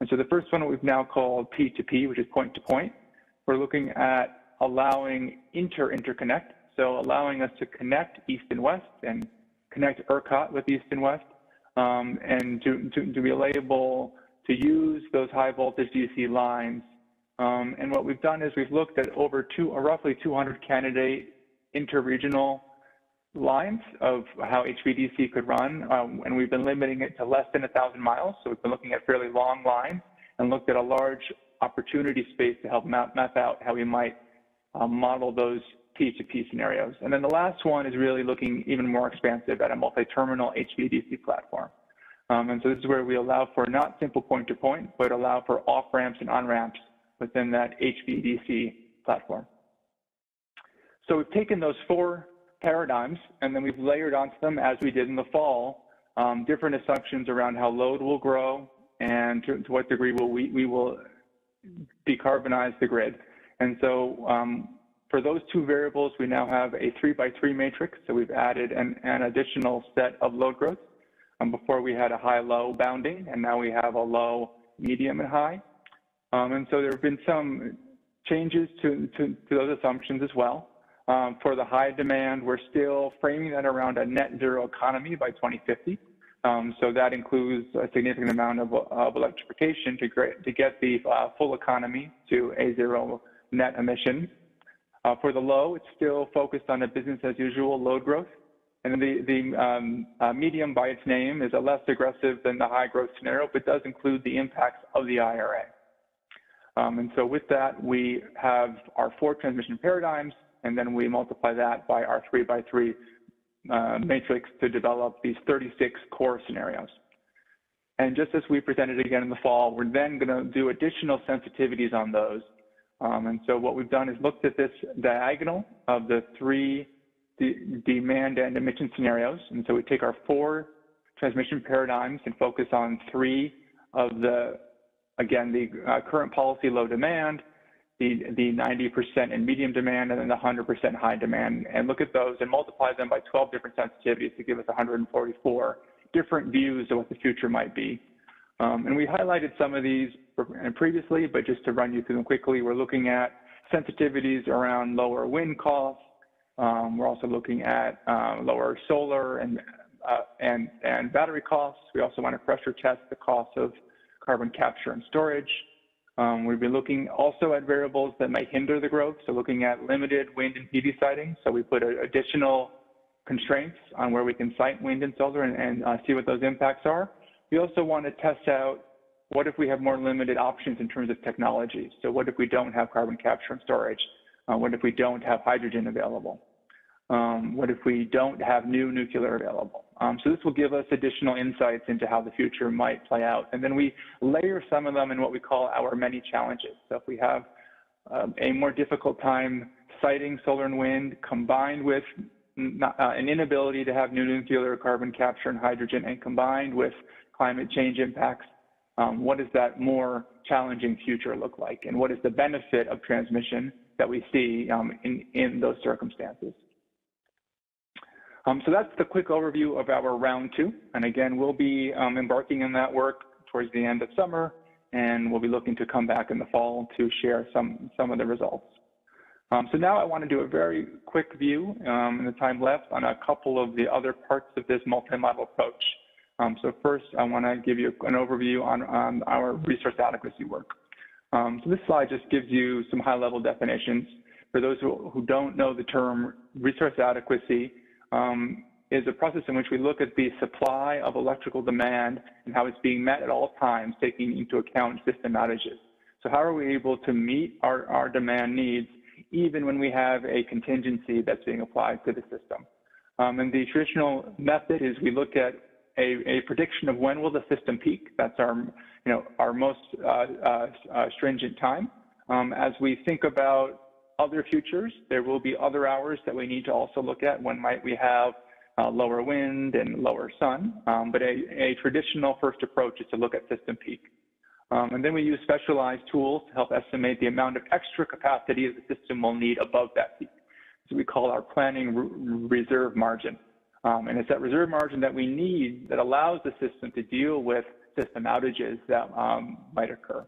And so the first one we've now called P2P, which is point to point. We're looking at allowing inter-interconnect so allowing us to connect east and west and connect ERCOT with east and west, um, and to, to, to, be able to use those high voltage DC lines. Um, and what we've done is we've looked at over two, or roughly 200 candidate interregional lines of how HVDC could run, um, and we've been limiting it to less than 1,000 miles. So we've been looking at fairly long lines and looked at a large opportunity space to help map, map out how we might uh, model those P2P scenarios. And then the last one is really looking even more expansive at a multi-terminal HVDC platform. Um, and so this is where we allow for not simple point-to-point, -point, but allow for off-ramps and on-ramps within that HVDC platform. So we've taken those four paradigms and then we've layered onto them as we did in the fall, um, different assumptions around how load will grow and to, to what degree will we, we will decarbonize the grid. And so um, for those two variables, we now have a three by three matrix. So we've added an, an additional set of load growth. Um, before we had a high-low bounding, and now we have a low, medium, and high. Um, and so there have been some changes to, to, to those assumptions as well. Um, for the high demand, we're still framing that around a net zero economy by 2050. Um, so that includes a significant amount of, of electrification to, to get the uh, full economy to a zero net emissions. Uh, for the low, it's still focused on a business as usual load growth. And the, the um, uh, medium by its name is a less aggressive than the high growth scenario, but does include the impacts of the IRA. Um, and so with that, we have our four transmission paradigms, and then we multiply that by our three by three uh, matrix to develop these 36 core scenarios. And just as we presented again in the fall, we're then going to do additional sensitivities on those. Um, and so what we've done is looked at this diagonal of the three demand and emission scenarios. And so we take our four transmission paradigms and focus on three of the, again, the uh, current policy low demand, the, the 90% in medium demand, and then the 100% high demand, and look at those and multiply them by 12 different sensitivities to give us 144 different views of what the future might be. Um, and we highlighted some of these previously, but just to run you through them quickly, we're looking at sensitivities around lower wind costs, um, we're also looking at uh, lower solar and, uh, and, and battery costs. We also want to pressure test the cost of carbon capture and storage. Um, we've been looking also at variables that might hinder the growth. So looking at limited wind and PV siting. So we put additional constraints on where we can site wind and solar and, and uh, see what those impacts are. We also want to test out what if we have more limited options in terms of technology? So what if we don't have carbon capture and storage? Uh, what if we don't have hydrogen available? Um, what if we don't have new nuclear available? Um, so this will give us additional insights into how the future might play out. And then we layer some of them in what we call our many challenges. So if we have um, a more difficult time siting solar and wind combined with not, uh, an inability to have new nuclear carbon capture and hydrogen and combined with climate change impacts, um, what does that more challenging future look like? And what is the benefit of transmission that we see um, in, in those circumstances? Um, so that's the quick overview of our round two. And again, we'll be um, embarking in that work towards the end of summer, and we'll be looking to come back in the fall to share some, some of the results. Um, so now I want to do a very quick view um, in the time left on a couple of the other parts of this multi-model approach. Um, so first, I want to give you an overview on, our resource adequacy work. Um, so this slide just gives you some high-level definitions. For those who, who don't know the term resource adequacy, um, is a process in which we look at the supply of electrical demand and how it's being met at all times, taking into account system outages. So how are we able to meet our, our demand needs even when we have a contingency that's being applied to the system? Um, and the traditional method is we look at a, a, prediction of when will the system peak. That's our, you know, our most uh, uh, uh, stringent time. Um, as we think about other futures. There will be other hours that we need to also look at. When might we have uh, lower wind and lower sun? Um, but a, a, traditional first approach is to look at system peak. Um, and then we use specialized tools to help estimate the amount of extra capacity the system will need above that peak. So we call our planning re reserve margin. Um, and it's that reserve margin that we need that allows the system to deal with system outages that um, might occur.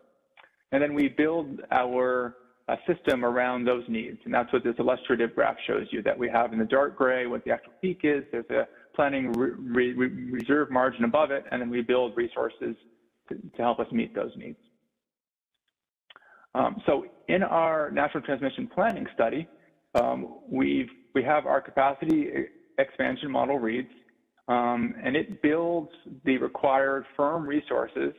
And then we build our a system around those needs. And that's what this illustrative graph shows you that we have in the dark gray what the actual peak is. There's a planning re re reserve margin above it, and then we build resources to, to help us meet those needs. Um, so in our national transmission planning study, um, we've, we have our capacity expansion model ReEDS, um, and it builds the required firm resources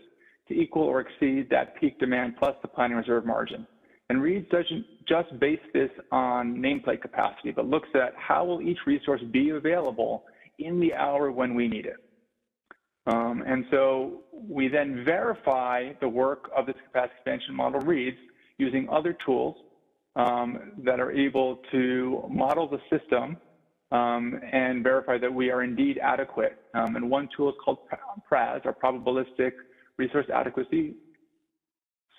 to equal or exceed that peak demand plus the planning reserve margin. And ReEDS doesn't just base this on nameplate capacity, but looks at how will each resource be available in the hour when we need it. Um, and so we then verify the work of this capacity expansion model ReEDS using other tools um, that are able to model the system um, and verify that we are indeed adequate. Um, and one tool is called PRAS, or Probabilistic Resource Adequacy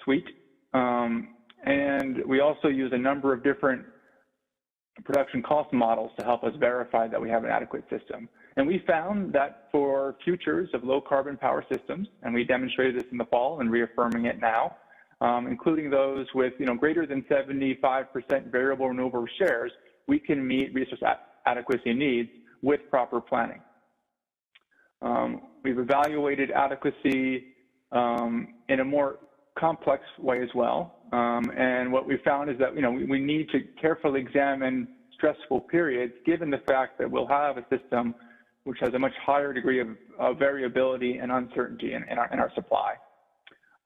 Suite. Um, and we also use a number of different production cost models to help us verify that we have an adequate system. And we found that for futures of low carbon power systems, and we demonstrated this in the fall and reaffirming it now, um, including those with you know greater than 75% variable renewable shares, we can meet resource adequacy needs with proper planning. Um, we've evaluated adequacy um, in a more complex way as well. Um, and what we found is that you know we, we, need to carefully examine stressful periods, given the fact that we'll have a system which has a much higher degree of, of variability and uncertainty in, in, our, in our supply.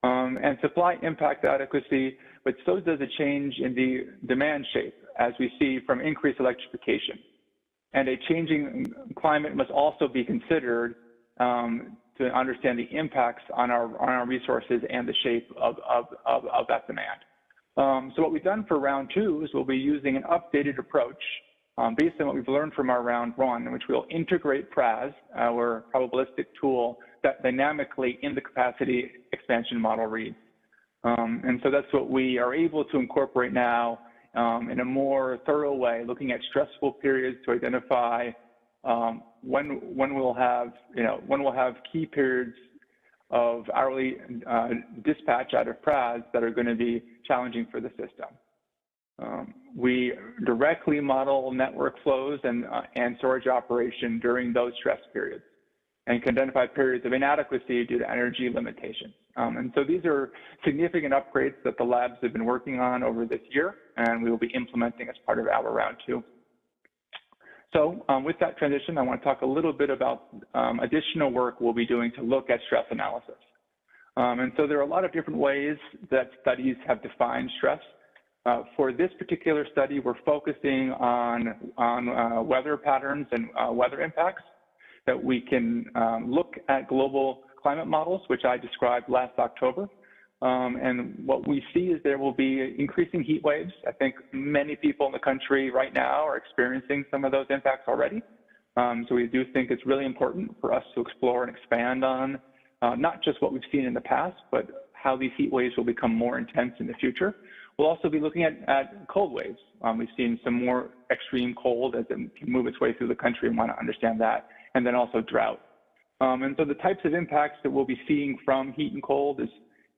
Um, and supply impact adequacy, but so does a change in the demand shape as we see from increased electrification. And a changing climate must also be considered um, to understand the impacts on our, on our resources and the shape of, of, of, of that demand. Um, so what we've done for round two is we'll be using an updated approach um, based on what we've learned from our round one, in which we'll integrate PRAS, our probabilistic tool, that dynamically in the capacity expansion model ReEDS. Um, and so that's what we are able to incorporate now um, in a more thorough way, looking at stressful periods to identify um, when when we'll have you know when we'll have key periods of hourly uh, dispatch out of PRAS that are going to be challenging for the system. Um, we directly model network flows and, uh, and storage operation during those stress periods and can identify periods of inadequacy due to energy limitations. Um, and so these are significant upgrades that the labs have been working on over this year, and we will be implementing as part of our round two. So um, with that transition, I want to talk a little bit about um, additional work we'll be doing to look at stress analysis. Um, and so there are a lot of different ways that studies have defined stress. Uh, for this particular study, we're focusing on, on uh, weather patterns and uh, weather impacts that we can um, look at global climate models, which I described last October. Um, and what we see is there will be increasing heat waves. I think many people in the country right now are experiencing some of those impacts already. Um, so we do think it's really important for us to explore and expand on uh, not just what we've seen in the past, but how these heat waves will become more intense in the future. We'll also be looking at, at cold waves. Um, we've seen some more extreme cold as it can move its way through the country and want to understand that, and then also drought. Um, and so the types of impacts that we'll be seeing from heat and cold is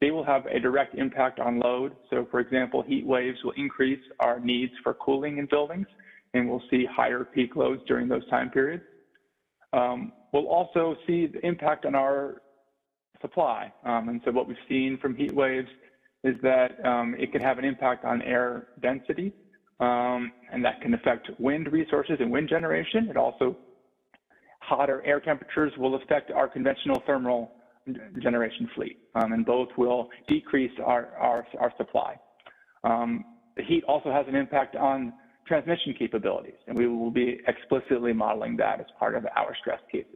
they will have a direct impact on load. So for example, heat waves will increase our needs for cooling in buildings, and we'll see higher peak loads during those time periods. Um, we'll also see the impact on our supply. Um, and so what we've seen from heat waves is that um, it can have an impact on air density, um, and that can affect wind resources and wind generation. It also, hotter air temperatures will affect our conventional thermal generation fleet, um, and both will decrease our, our, our supply. Um, the heat also has an impact on transmission capabilities, and we will be explicitly modeling that as part of our stress cases.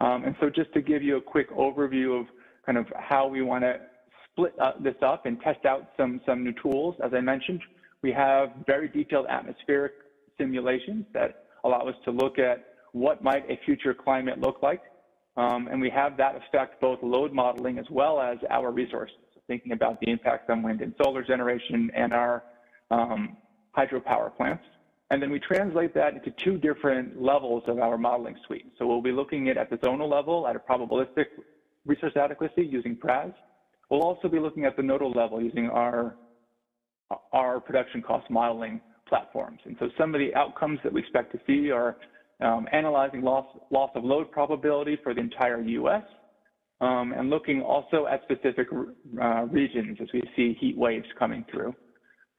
Um, and so just to give you a quick overview of kind of how we want to split this up and test out some, some new tools, as I mentioned, we have very detailed atmospheric simulations that allow us to look at what might a future climate look like um, and we have that affect both load modeling as well as our resources, so thinking about the impacts on wind and solar generation and our um, hydropower plants. And then we translate that into two different levels of our modeling suite. So we'll be looking at at the zonal level at a probabilistic resource adequacy using PRAS. We'll also be looking at the nodal level using our, our production cost modeling platforms. And so some of the outcomes that we expect to see are um, analyzing loss, loss of load probability for the entire US, um, and looking also at specific uh, regions as we see heat waves coming through.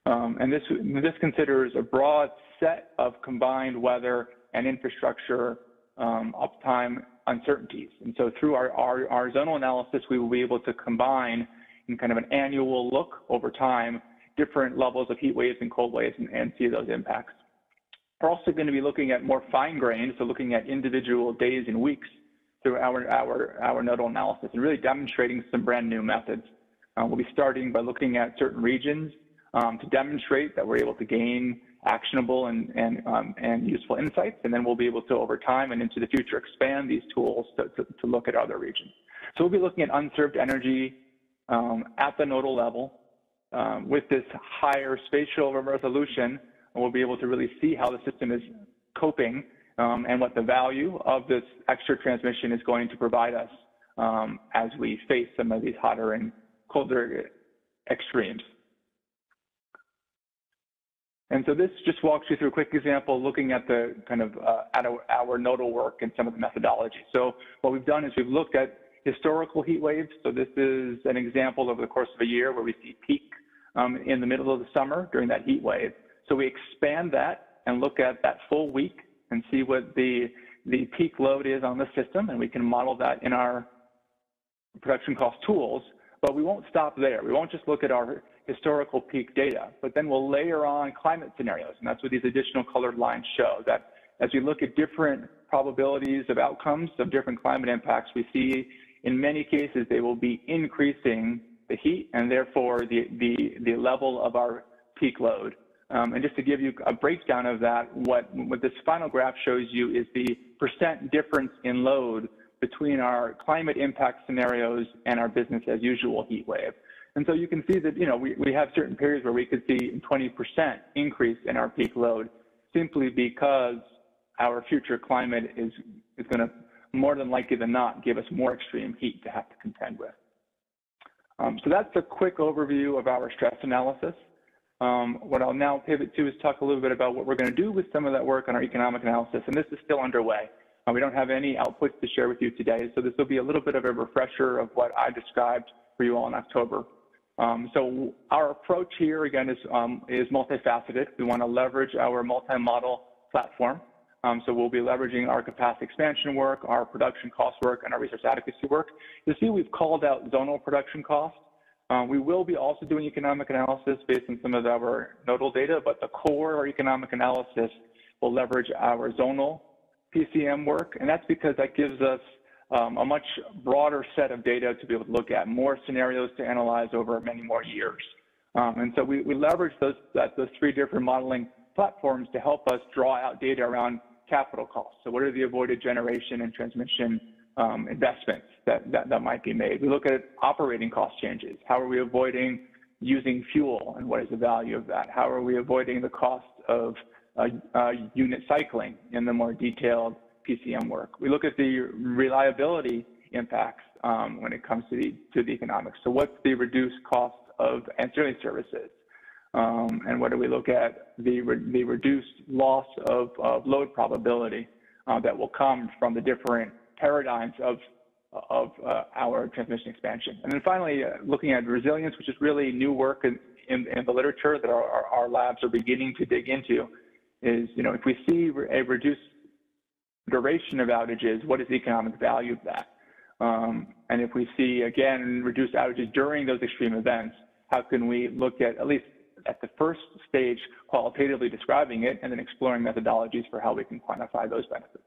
Um, and this, this considers a broad set of combined weather and infrastructure um, uptime uncertainties. And so through our, our, our zonal analysis, we will be able to combine in kind of an annual look over time, different levels of heat waves and cold waves and, and see those impacts. We're also going to be looking at more fine grained, so looking at individual days and weeks through our, our, our nodal analysis and really demonstrating some brand new methods. Uh, we'll be starting by looking at certain regions um, to demonstrate that we're able to gain actionable and, and, um, and useful insights. And then we'll be able to, over time and into the future, expand these tools to, to, to look at other regions. So we'll be looking at unserved energy um, at the nodal level um, with this higher spatial resolution. And we'll be able to really see how the system is coping um, and what the value of this extra transmission is going to provide us um, as we face some of these hotter and colder extremes. And so this just walks you through a quick example looking at the kind of uh, at our, our, nodal work and some of the methodology. So what we've done is we've looked at historical heat waves. So this is an example over the course of a year where we see peak um, in the middle of the summer during that heat wave. So we expand that and look at that full week and see what the, the peak load is on the system, and we can model that in our production cost tools. But we won't stop there. We won't just look at our historical peak data, but then we'll layer on climate scenarios. And that's what these additional colored lines show, that as we look at different probabilities of outcomes of different climate impacts, we see in many cases they will be increasing the heat and therefore the, the, the level of our peak load. Um, and just to give you a breakdown of that, what, what this final graph shows you is the percent difference in load between our climate impact scenarios and our business as usual heat wave. And so you can see that, you know, we, we have certain periods where we could see 20% increase in our peak load simply because our future climate is, is going to more than likely than not give us more extreme heat to have to contend with. Um, so that's a quick overview of our stress analysis. Um, what I'll now pivot to is talk a little bit about what we're going to do with some of that work on our economic analysis, and this is still underway. Uh, we don't have any outputs to share with you today, so this will be a little bit of a refresher of what I described for you all in October. Um, so our approach here, again, is, um, is multifaceted. We want to leverage our multi-model platform. Um, so we'll be leveraging our capacity expansion work, our production cost work, and our resource adequacy work. You see we've called out zonal production costs. Um, we will be also doing economic analysis based on some of our nodal data, but the core of our economic analysis will leverage our zonal PCM work, and that's because that gives us um, a much broader set of data to be able to look at more scenarios to analyze over many more years. Um, and so we, we leverage those, that, those three different modeling platforms to help us draw out data around capital costs. So what are the avoided generation and transmission um, investments that, that, that might be made. We look at operating cost changes. How are we avoiding using fuel and what is the value of that? How are we avoiding the cost of uh, uh, unit cycling in the more detailed PCM work? We look at the reliability impacts um, when it comes to the, to the economics. So what's the reduced cost of ancillary services? Um, and what do we look at? The, re the reduced loss of, of load probability uh, that will come from the different paradigms of of uh, our transmission expansion. And then finally, uh, looking at resilience, which is really new work in, in, in the literature that our, our, our, labs are beginning to dig into, is, you know, if we see a reduced duration of outages, what is the economic value of that? Um, and if we see, again, reduced outages during those extreme events, how can we look at, at least at the first stage, qualitatively describing it and then exploring methodologies for how we can quantify those benefits?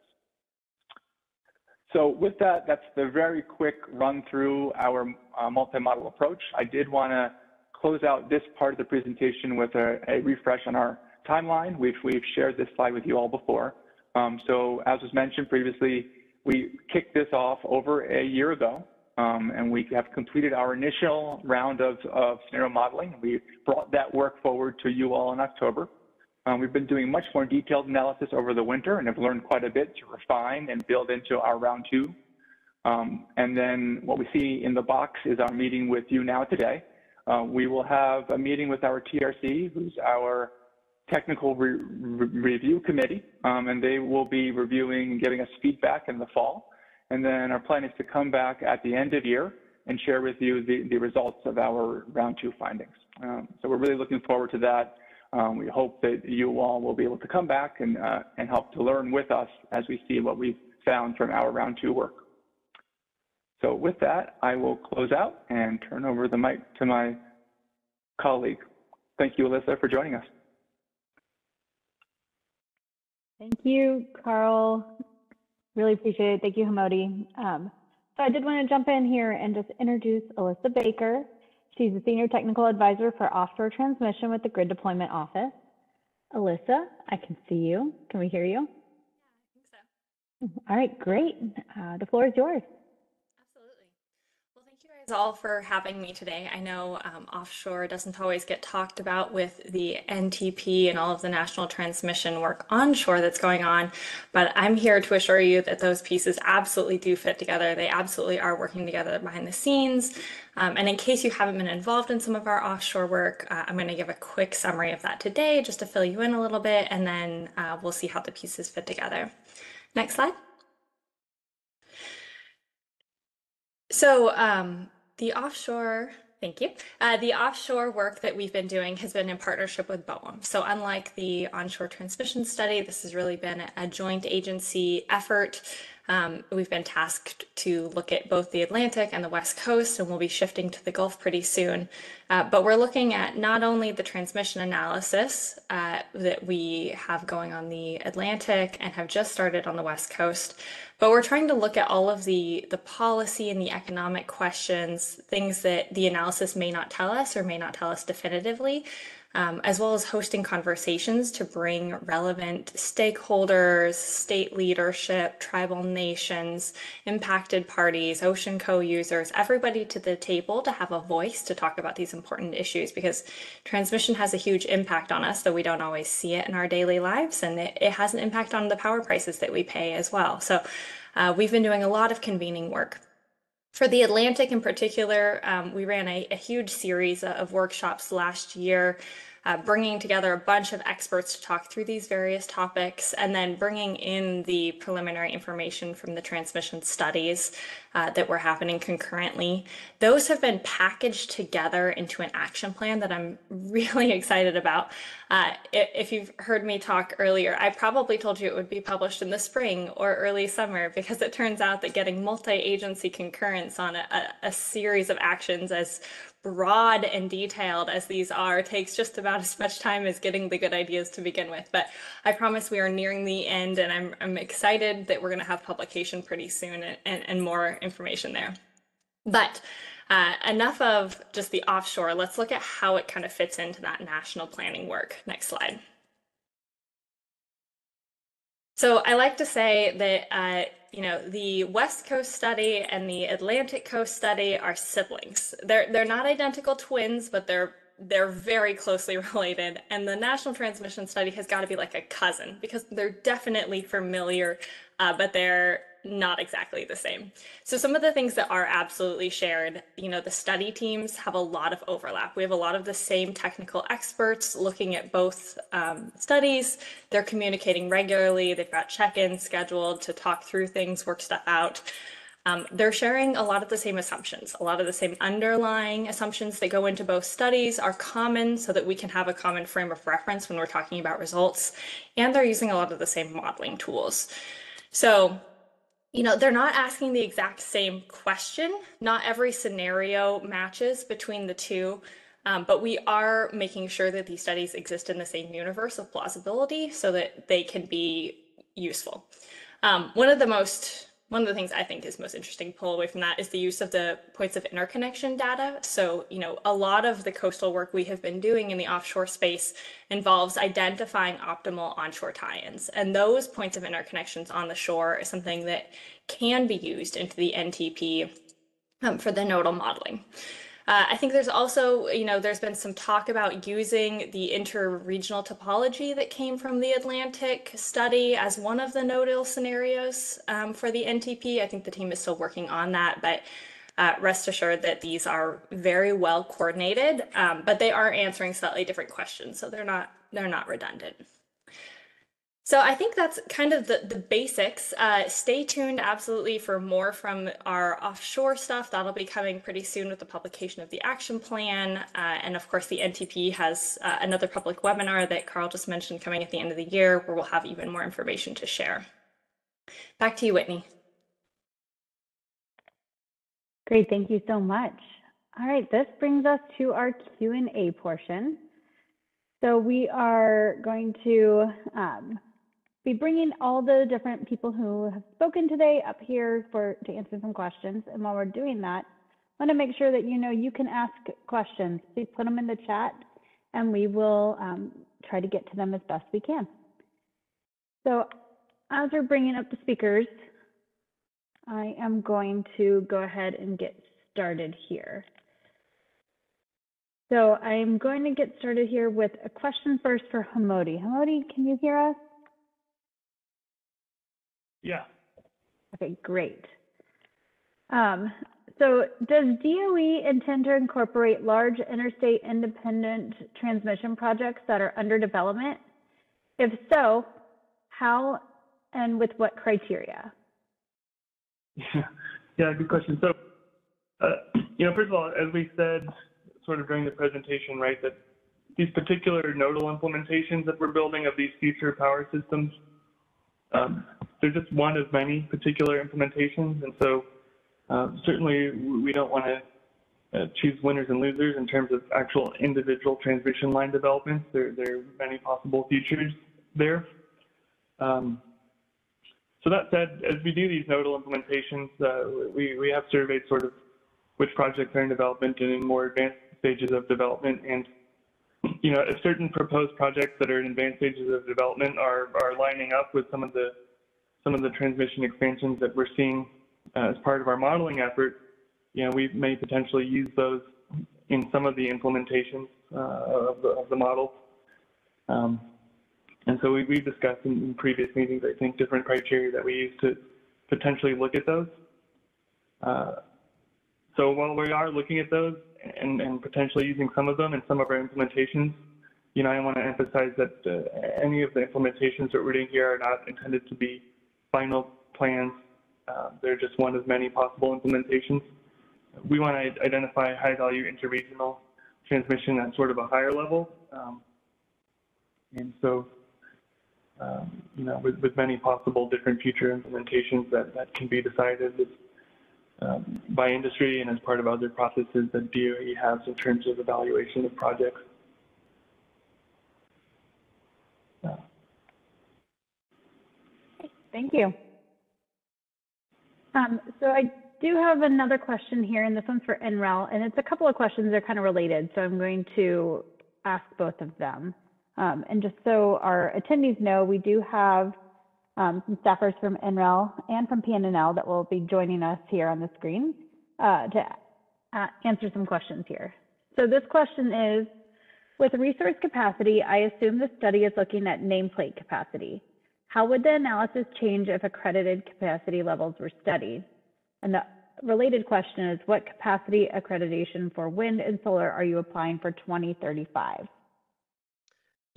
So with that, that's the very quick run through our uh, multi-model approach. I did want to close out this part of the presentation with a, a refresh on our timeline. We've, we've shared this slide with you all before. Um, so as was mentioned previously, we kicked this off over a year ago, um, and we have completed our initial round of, of scenario modeling. We brought that work forward to you all in October. Um, we've been doing much more detailed analysis over the winter and have learned quite a bit to refine and build into our round two. Um, and then what we see in the box is our meeting with you now today. Uh, we will have a meeting with our TRC, who's our technical re re review committee, um, and they will be reviewing and giving us feedback in the fall. And then our plan is to come back at the end of year and share with you the, the results of our round two findings. Um, so we're really looking forward to that. Um, we hope that you all will be able to come back and, uh, and help to learn with us as we see what we've found from our round two work. So with that, I will close out and turn over the mic to my colleague. Thank you, Alyssa, for joining us. Thank you, Carl. Really appreciate it. Thank you, Hamody. Um, so I did want to jump in here and just introduce Alyssa Baker. She's a Senior Technical Advisor for Offshore Transmission with the Grid Deployment Office. Alyssa, I can see you. Can we hear you? Yeah, Alyssa. All right, great. Uh, the floor is yours. Absolutely. Well, thank you guys all for having me today. I know um, offshore doesn't always get talked about with the NTP and all of the national transmission work onshore that's going on, but I'm here to assure you that those pieces absolutely do fit together. They absolutely are working together behind the scenes. Um, and in case you haven't been involved in some of our offshore work, uh, I'm going to give a quick summary of that today just to fill you in a little bit, and then uh, we'll see how the pieces fit together. Next slide. So um, the offshore, thank you. Uh, the offshore work that we've been doing has been in partnership with BOEM. So unlike the onshore transmission study, this has really been a, a joint agency effort um, we've been tasked to look at both the Atlantic and the West Coast, and we'll be shifting to the Gulf pretty soon. Uh, but we're looking at not only the transmission analysis uh, that we have going on the Atlantic and have just started on the West Coast, but we're trying to look at all of the, the policy and the economic questions, things that the analysis may not tell us or may not tell us definitively um, as well as hosting conversations to bring relevant stakeholders, state leadership, tribal nations, impacted parties, Ocean Co users, everybody to the table to have a voice to talk about these important issues because transmission has a huge impact on us, though we don't always see it in our daily lives, and it, it has an impact on the power prices that we pay as well. So uh, we've been doing a lot of convening work. For the Atlantic in particular, um, we ran a, a, huge series of workshops last year uh, bringing together a bunch of experts to talk through these various topics, and then bringing in the preliminary information from the transmission studies uh, that were happening concurrently. Those have been packaged together into an action plan that I'm really excited about. Uh, if you've heard me talk earlier, I probably told you it would be published in the spring or early summer because it turns out that getting multi-agency concurrence on a, a series of actions as broad and detailed as these are takes just about as much time as getting the good ideas to begin with. But I promise we are nearing the end and I'm, I'm excited that we're going to have publication pretty soon and, and, and more information there. But uh, enough of just the offshore. Let's look at how it kind of fits into that national planning work. Next slide. So I like to say that uh, you know, the West Coast study and the Atlantic Coast study are siblings. They're they're not identical twins, but they're they're very closely related. And the National Transmission Study has got to be like a cousin because they're definitely familiar, uh, but they're not exactly the same. So some of the things that are absolutely shared, you know, the study teams have a lot of overlap. We have a lot of the same technical experts looking at both um, studies. They're communicating regularly. They've got check-ins scheduled to talk through things, work stuff out. Um, they're sharing a lot of the same assumptions. A lot of the same underlying assumptions that go into both studies are common so that we can have a common frame of reference when we're talking about results. And they're using a lot of the same modeling tools. So you know, they're not asking the exact same question. Not every scenario matches between the two, um, but we are making sure that these studies exist in the same universe of plausibility so that they can be useful. Um, one of the most one of the things I think is most interesting to pull away from that is the use of the points of interconnection data. So, you know, a lot of the coastal work we have been doing in the offshore space involves identifying optimal onshore tie-ins. And those points of interconnections on the shore is something that can be used into the NTP um, for the nodal modeling. Uh, I think there's also, you know, there's been some talk about using the interregional topology that came from the Atlantic study as one of the nodal scenarios um, for the NTP. I think the team is still working on that, but uh, rest assured that these are very well coordinated, um, but they are answering slightly different questions, so they're not they're not redundant. So I think that's kind of the, the basics. Uh, stay tuned absolutely for more from our offshore stuff. That'll be coming pretty soon with the publication of the action plan. Uh, and of course, the NTP has uh, another public webinar that Carl just mentioned coming at the end of the year where we'll have even more information to share. Back to you, Whitney. Great, thank you so much. All right, this brings us to our Q&A portion. So we are going to um, be bringing all the different people who have spoken today up here for to answer some questions. And while we're doing that, I want to make sure that you know you can ask questions. Please put them in the chat and we will um, try to get to them as best we can. So as we're bringing up the speakers, I am going to go ahead and get started here. So I'm going to get started here with a question first for Hamody. Hamody, can you hear us? Yeah. Okay, great. Um, so does DOE intend to incorporate large interstate independent transmission projects that are under development? If so, how and with what criteria? Yeah, yeah good question. So, uh, you know, first of all, as we said sort of during the presentation, right, that these particular nodal implementations that we're building of these future power systems, um, they're just one of many particular implementations. And so uh, certainly we don't want to uh, choose winners and losers in terms of actual individual transmission line developments. There, there are many possible futures there. Um, so that said, as we do these nodal implementations, uh, we, we have surveyed sort of which projects are in development and in more advanced stages of development. And, you know, if certain proposed projects that are in advanced stages of development are, are lining up with some of the some of the transmission expansions that we're seeing uh, as part of our modeling effort, you know, we may potentially use those in some of the implementations uh, of, the, of the models. Um, and so we, we've discussed in, in, previous meetings, I think, different criteria that we use to potentially look at those. Uh, so while we are looking at those and, and, potentially using some of them in some of our implementations, you know, I want to emphasize that uh, any of the implementations that we're doing here are not intended to be final plans. Uh, they're just one of many possible implementations. We want to identify high value interregional transmission at sort of a higher level. Um, and so um, you know, with, with many possible different future implementations that, that can be decided um, by industry and as part of other processes that DOE has in terms of evaluation of projects. Thank you. Um, so I do have another question here, and this one's for NREL, and it's a couple of questions. They're kind of related, so I'm going to ask both of them. Um, and just so our attendees know, we do have um, some staffers from NREL and from PNNL that will be joining us here on the screen uh, to uh, answer some questions here. So this question is, with resource capacity, I assume the study is looking at nameplate capacity. How would the analysis change if accredited capacity levels were studied? And the related question is, what capacity accreditation for wind and solar are you applying for 2035?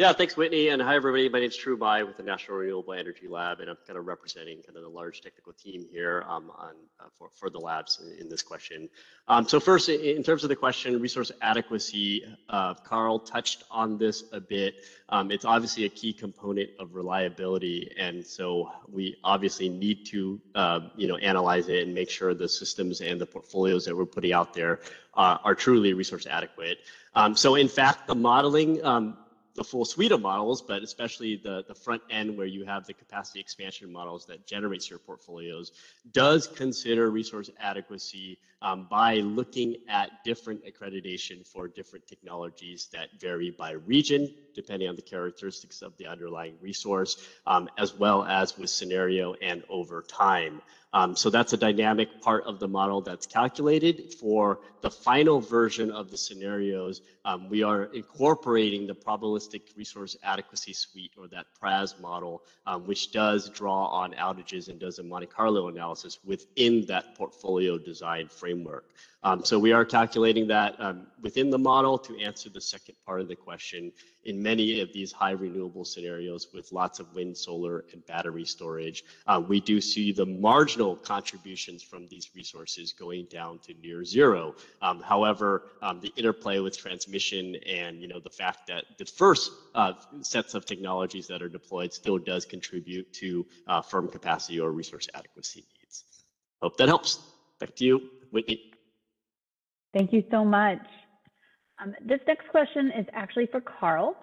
Yeah, thanks, Whitney. And hi, everybody. My name is Trieu Mai with the National Renewable Energy Lab, and I'm kind of representing kind of the large technical team here um, on uh, for, for the labs in, in this question. Um, so first, in terms of the question, resource adequacy, uh, Carl touched on this a bit. Um, it's obviously a key component of reliability, and so we obviously need to, uh, you know, analyze it and make sure the systems and the portfolios that we're putting out there uh, are truly resource adequate. Um, so in fact, the modeling um, the full suite of models, but especially the, the front end where you have the capacity expansion models that generates your portfolios, does consider resource adequacy um, by looking at different accreditation for different technologies that vary by region, depending on the characteristics of the underlying resource, um, as well as with scenario and over time. Um, so that's a dynamic part of the model that's calculated. For the final version of the scenarios, um, we are incorporating the probabilistic resource adequacy suite or that PRAS model, um, which does draw on outages and does a Monte Carlo analysis within that portfolio design framework. Um, so we are calculating that um, within the model to answer the second part of the question in many of these high renewable scenarios with lots of wind, solar, and battery storage. Uh, we do see the marginal contributions from these resources going down to near zero. Um, however, um, the interplay with transmission and you know the fact that the first uh, sets of technologies that are deployed still does contribute to uh, firm capacity or resource adequacy needs. Hope that helps. Back to you, Whitney. Thank you so much. Um, this next question is actually for Carl.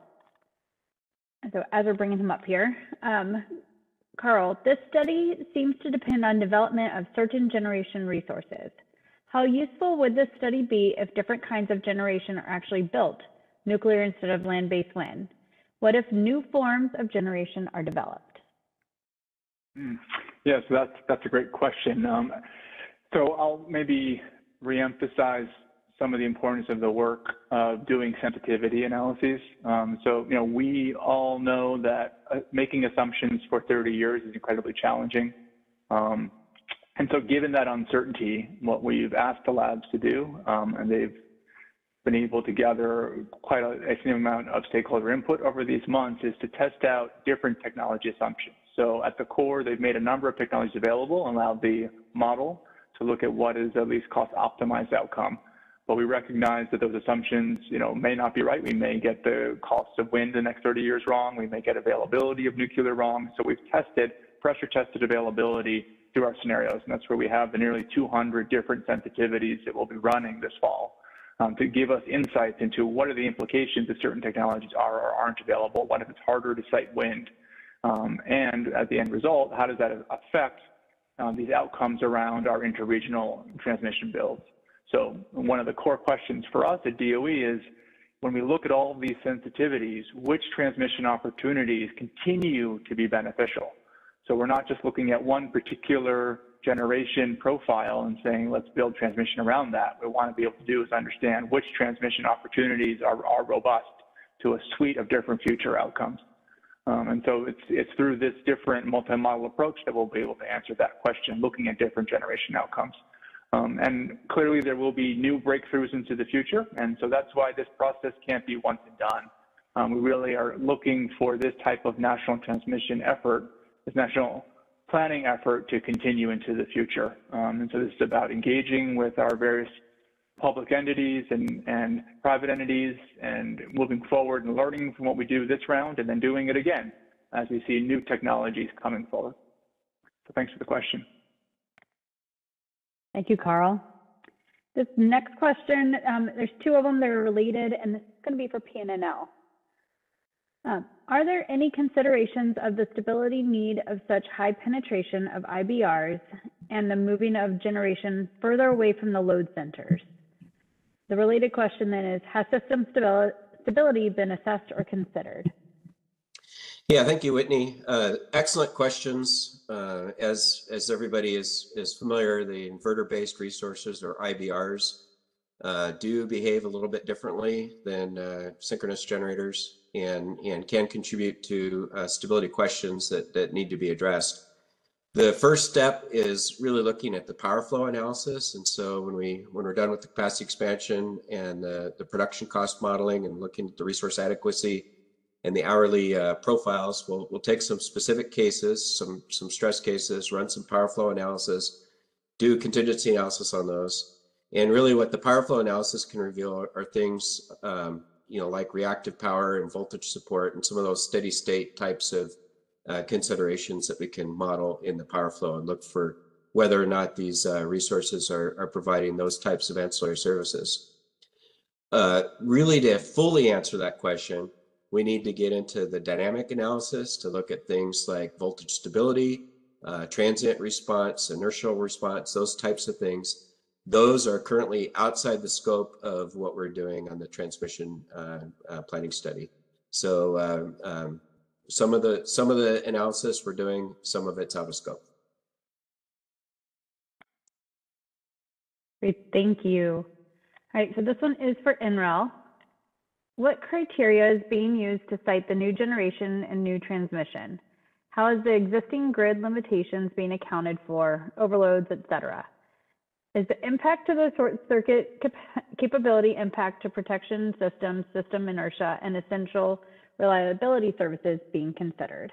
So as we're bringing him up here, um, Carl, this study seems to depend on development of certain generation resources. How useful would this study be if different kinds of generation are actually built, nuclear instead of land-based wind? What if new forms of generation are developed? Hmm. Yeah, so that's that's a great question. Um, so I'll maybe reemphasize some of the importance of the work of doing sensitivity analyses. Um, so, you know, we all know that uh, making assumptions for 30 years is incredibly challenging. Um, and so given that uncertainty, what we've asked the labs to do, um, and they've been able to gather quite a, a significant amount of stakeholder input over these months, is to test out different technology assumptions. So at the core, they've made a number of technologies available and allowed the model to look at what is at least cost optimized outcome. But we recognize that those assumptions, you know, may not be right. We may get the cost of wind the next 30 years wrong. We may get availability of nuclear wrong. So we've tested, pressure tested availability through our scenarios. And that's where we have the nearly 200 different sensitivities that we'll be running this fall um, to give us insights into what are the implications if certain technologies are or aren't available. What if it's harder to site wind? Um, and at the end result, how does that affect Um, these outcomes around our interregional transmission builds? So one of the core questions for us at DOE is when we look at all of these sensitivities, which transmission opportunities continue to be beneficial? So we're not just looking at one particular generation profile and saying, let's build transmission around that. What we want to be able to do is understand which transmission opportunities are, are robust to a suite of different future outcomes. Um, and so it's, it's through this different multi-model approach that we'll be able to answer that question, looking at different generation outcomes. Um, and clearly there will be new breakthroughs into the future. And so that's why this process can't be once and done. Um, we really are looking for this type of national transmission effort, this national planning effort to continue into the future. Um, and so this is about engaging with our various public entities and, and private entities and moving forward and learning from what we do this round and then doing it again as we see new technologies coming forward. So thanks for the question. Thank you, Carl. This next question, um, there's two of them that are related, and this is going to be for PNNL. Um, are there any considerations of the stability need of such high penetration of IBRs and the moving of generation further away from the load centers? The related question then is, has system stability been assessed or considered? Yeah, thank you, Whitney. Uh, excellent questions. Uh, as as everybody is is familiar, the inverter-based resources or IBRs uh, do behave a little bit differently than uh, synchronous generators, and and can contribute to uh, stability questions that that need to be addressed. The first step is really looking at the power flow analysis. And so when we when we're done with the capacity expansion and the, the production cost modeling and looking at the resource adequacy and the hourly uh, profiles, we'll we'll take some specific cases, some some stress cases, run some power flow analysis, do contingency analysis on those. And really what the power flow analysis can reveal are, things um, you know like reactive power and voltage support and some of those steady state types of uh, considerations that we can model in the power flow and look for whether or not these uh, resources are, are providing those types of ancillary services. Uh, really to fully answer that question, we need to get into the dynamic analysis to look at things like voltage stability, uh, transient response, inertial response, those types of things. Those are currently outside the scope of what we're doing on the transmission uh, planning study. So um, um some of the some of the analysis we're doing, some of it's out of scope. Great, thank you. All right, so this one is for NREL. What criteria is being used to site the new generation and new transmission? How is the existing grid limitations being accounted for, overloads, et cetera? Is the impact to the short circuit cap capability impact to protection systems, system inertia, and essential reliability services being considered?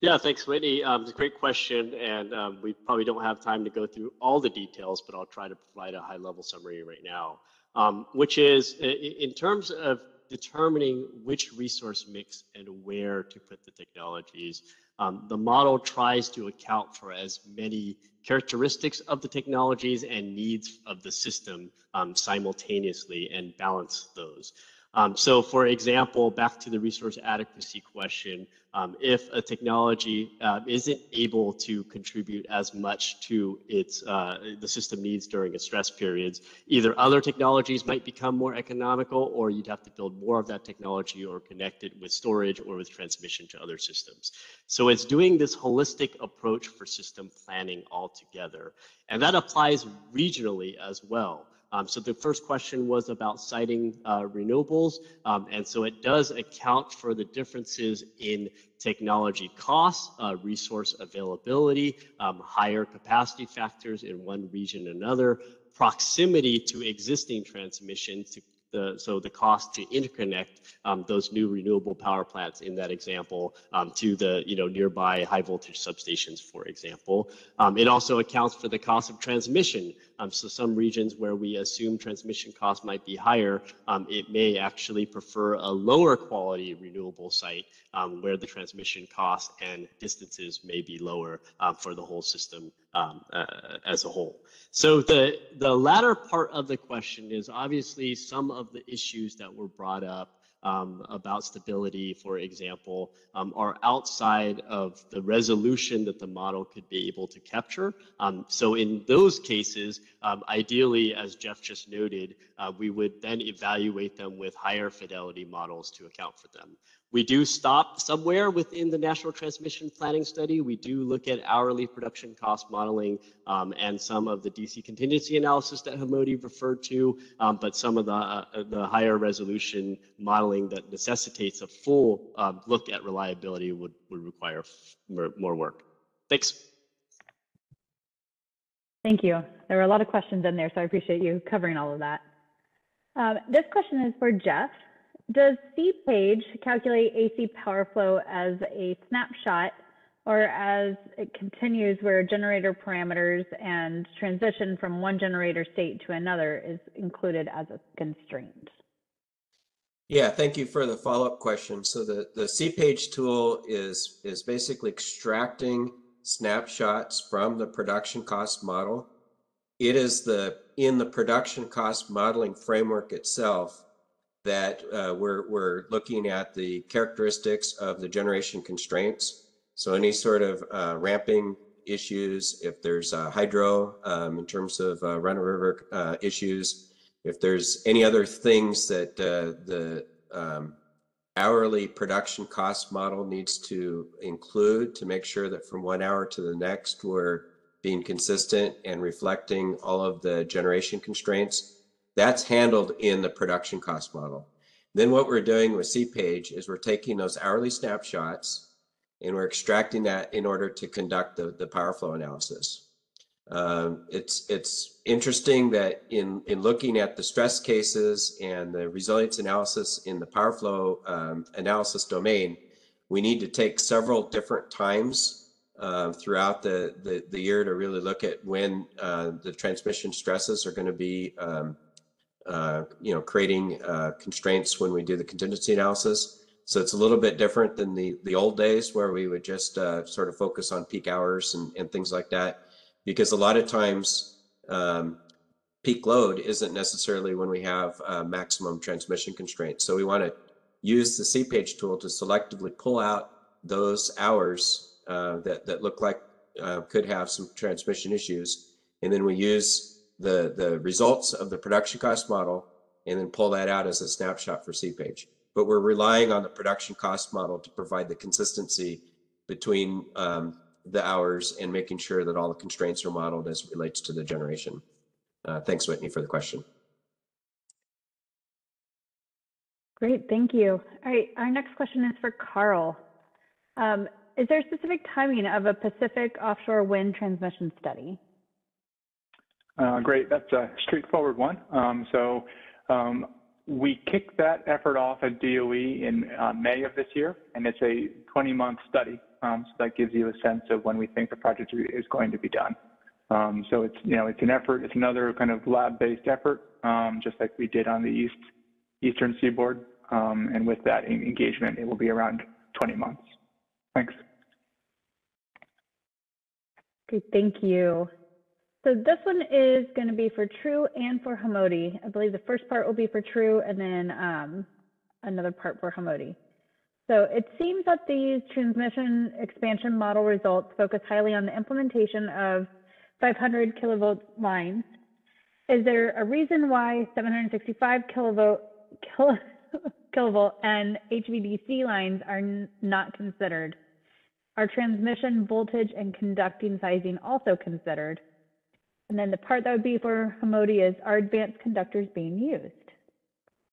Yeah, thanks, Whitney. Um, it's a great question, and um, we probably don't have time to go through all the details, but I'll try to provide a high-level summary right now, um, which is in terms of determining which resource mix and where to put the technologies. Um, the model tries to account for as many characteristics of the technologies and needs of the system um, simultaneously and balance those. Um, so for example, back to the resource adequacy question, um, if a technology uh, isn't able to contribute as much to its uh, the system needs during a stress periods, either other technologies might become more economical or you'd have to build more of that technology or connect it with storage or with transmission to other systems. So it's doing this holistic approach for system planning altogether. And that applies regionally as well. Um, so the first question was about siting uh, renewables. Um, and so it does account for the differences in technology costs, uh, resource availability, um, higher capacity factors in one region and another, proximity to existing transmission to the, so the cost to interconnect um, those new renewable power plants in that example um, to the you know nearby high voltage substations, for example. Um, it also accounts for the cost of transmission. Um, so some regions where we assume transmission costs might be higher, um, it may actually prefer a lower quality renewable site um, where the transmission costs and distances may be lower for the whole system uh, as a whole. So the, the latter part of the question is obviously some of the issues that were brought up um, about stability, for example, um, are outside of the resolution that the model could be able to capture. Um, so in those cases, um, ideally, as Jeff just noted, uh, we would then evaluate them with higher fidelity models to account for them. We do stop somewhere within the National Transmission Planning Study. We do look at hourly production cost modeling um, and some of the DC contingency analysis that Hamody referred to, um, but some of the, uh, the higher resolution modeling that necessitates a full um, look at reliability would, would require more, more work. Thanks. Thank you. There were a lot of questions in there, so I appreciate you covering all of that. Um, this question is for Jeff. Does CPage calculate AC power flow as a snapshot or as it continues where generator parameters and transition from one generator state to another is included as a constraint? Yeah, thank you for the follow-up question. So the, the CPage tool is, is basically extracting snapshots from the production cost model. It is the, in the production cost modeling framework itself, that uh, we're, we're looking at the characteristics of the generation constraints. So any sort of uh, ramping issues, if there's hydro um, in terms of uh, run-of-river uh, issues, if there's any other things that uh, the um, hourly production cost model needs to include to make sure that from one hour to the next, we're being consistent and reflecting all of the generation constraints that's handled in the production cost model. Then what we're doing with CPage is we're taking those hourly snapshots and we're extracting that in order to conduct the, the power flow analysis. Um, it's it's interesting that in in looking at the stress cases and the resilience analysis in the power flow um, analysis domain, we need to take several different times uh, throughout the, the, the year to really look at when uh, the transmission stresses are going to be um, you know, creating uh, constraints when we do the contingency analysis. So it's a little bit different than the, the old days where we would just uh, sort of focus on peak hours and, and things like that. Because a lot of times um, peak load isn't necessarily when we have uh, maximum transmission constraints. So we want to use the CPage tool to selectively pull out those hours uh, that, that look like uh, could have some transmission issues. And then we use the, the results of the production cost model and then pull that out as a snapshot for CPage. But we're relying on the production cost model to provide the consistency between um, the hours and making sure that all the constraints are modeled as relates to the generation. Uh, thanks, Whitney, for the question. Great, thank you. All right, our next question is for Carl. Um, is there a specific timing of a Pacific offshore wind transmission study? Uh, great, that's a straightforward one. Um, so um, we kicked that effort off at DOE in uh, May of this year, and it's a 20-month study. Um, so that gives you a sense of when we think the project is going to be done. Um, so it's you know it's an effort. It's another kind of lab-based effort, um, just like we did on the east eastern seaboard. Um, and with that engagement, it will be around 20 months. Thanks. Okay, thank you. So this one is going to be for Trieu and for Hamody. I believe the first part will be for Trieu, and then um, another part for Hamody. So it seems that these transmission expansion model results focus highly on the implementation of 500 kilovolt lines. Is there a reason why 765 kilovolt, kilo, kilovolt and HVDC lines are not considered? Are transmission voltage and conducting sizing also considered? And then the part that would be for Hamody is, are advanced conductors being used?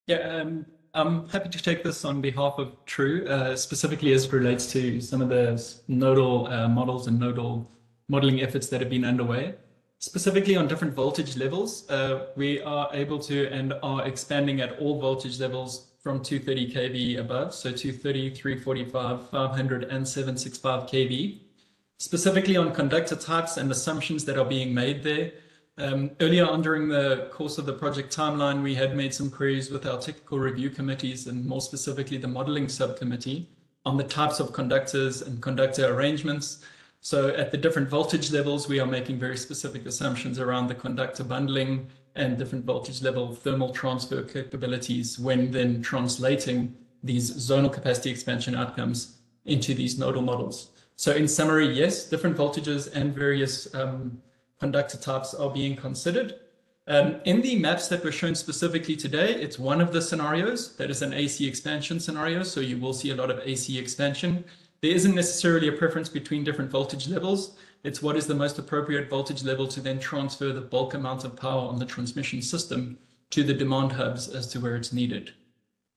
Yeah, um, I'm happy to take this on behalf of Trieu, uh, specifically as it relates to some of the nodal uh, models and nodal modeling efforts that have been underway. Specifically on different voltage levels, uh, we are able to and are expanding at all voltage levels from 230 kV above, so 230, 345, 500, and 765 kV. Specifically on conductor types and assumptions that are being made there, um, earlier on during the course of the project timeline, we had made some queries with our technical review committees and more specifically the modeling subcommittee on the types of conductors and conductor arrangements. So at the different voltage levels, we are making very specific assumptions around the conductor bundling and different voltage level thermal transfer capabilities when then translating these zonal capacity expansion outcomes into these nodal models. So in summary, yes, different voltages and various um, conductor types are being considered. Um, in the maps that were shown specifically today, it's one of the scenarios that is an AC expansion scenario. So you will see a lot of AC expansion. There isn't necessarily a preference between different voltage levels. It's what is the most appropriate voltage level to then transfer the bulk amount of power on the transmission system to the demand hubs as to where it's needed.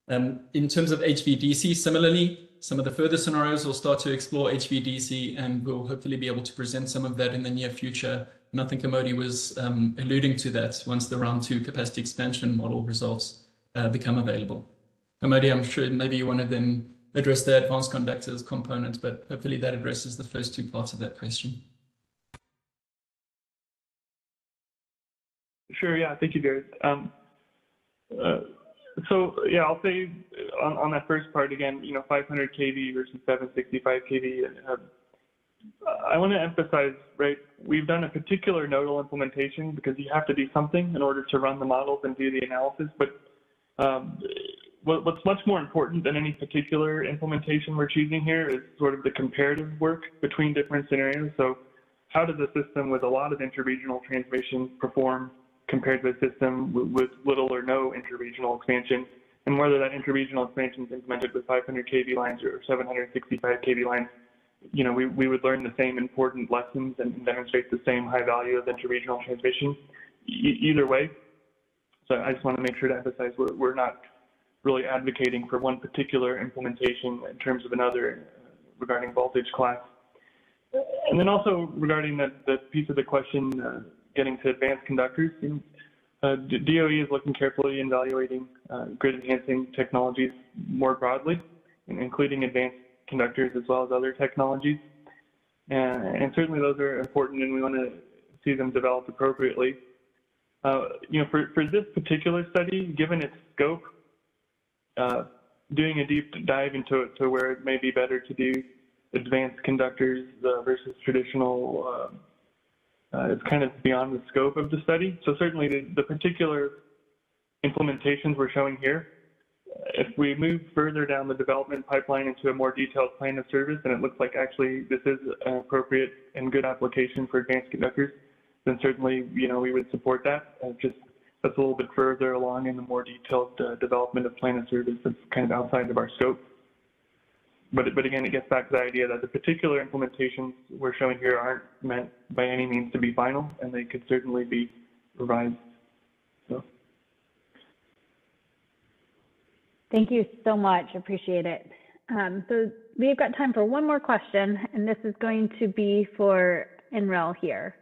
Um, in terms of HVDC, similarly, some of the further scenarios will start to explore HVDC and we'll hopefully be able to present some of that in the near future and I think Hamody was um, alluding to that once the round two capacity expansion model results uh, become available. Hamody, I'm sure maybe you want to then address the advanced conductors component, but hopefully that addresses the first two parts of that question. Sure, yeah, thank you, Jared. Um, uh, so yeah, I'll say on, on that first part again, you know, 500 kV versus 765 kV. Uh, I want to emphasize, right, we've done a particular nodal implementation because you have to do something in order to run the models and do the analysis. But um, what, what's much more important than any particular implementation we're choosing here is sort of the comparative work between different scenarios. So how does a system with a lot of interregional transmission perform compared to a system with, little or no interregional expansion? And whether that interregional expansion is implemented with 500 kV lines or 765 kV lines you know, we, we would learn the same important lessons and demonstrate the same high value of interregional transmission e either way. So I just want to make sure to emphasize we're, we're not really advocating for one particular implementation in terms of another uh, regarding voltage class. And then also regarding that, that piece of the question, uh, getting to advanced conductors, uh, DOE is looking carefully in evaluating uh, grid enhancing technologies more broadly, including advanced conductors as well as other technologies. And, and certainly those are important and we want to see them developed appropriately. Uh, you know, for, for this particular study, given its scope, uh, doing a deep dive into it to where it may be better to do advanced conductors uh, versus traditional uh, uh, kind of beyond the scope of the study. So certainly the, the particular implementations we're showing here if we move further down the development pipeline into a more detailed plan of service, and it looks like actually this is an appropriate and good application for advanced conductors, then certainly, you know, we would support that. Uh, just that's a little bit further along in the more detailed uh, development of plan of service that's kind of outside of our scope. But, but again, it gets back to the idea that the particular implementations we're showing here aren't meant by any means to be final, and they could certainly be revised. So. Thank you so much. Appreciate it. Um, so we've got time for one more question, and this is going to be for NREL here.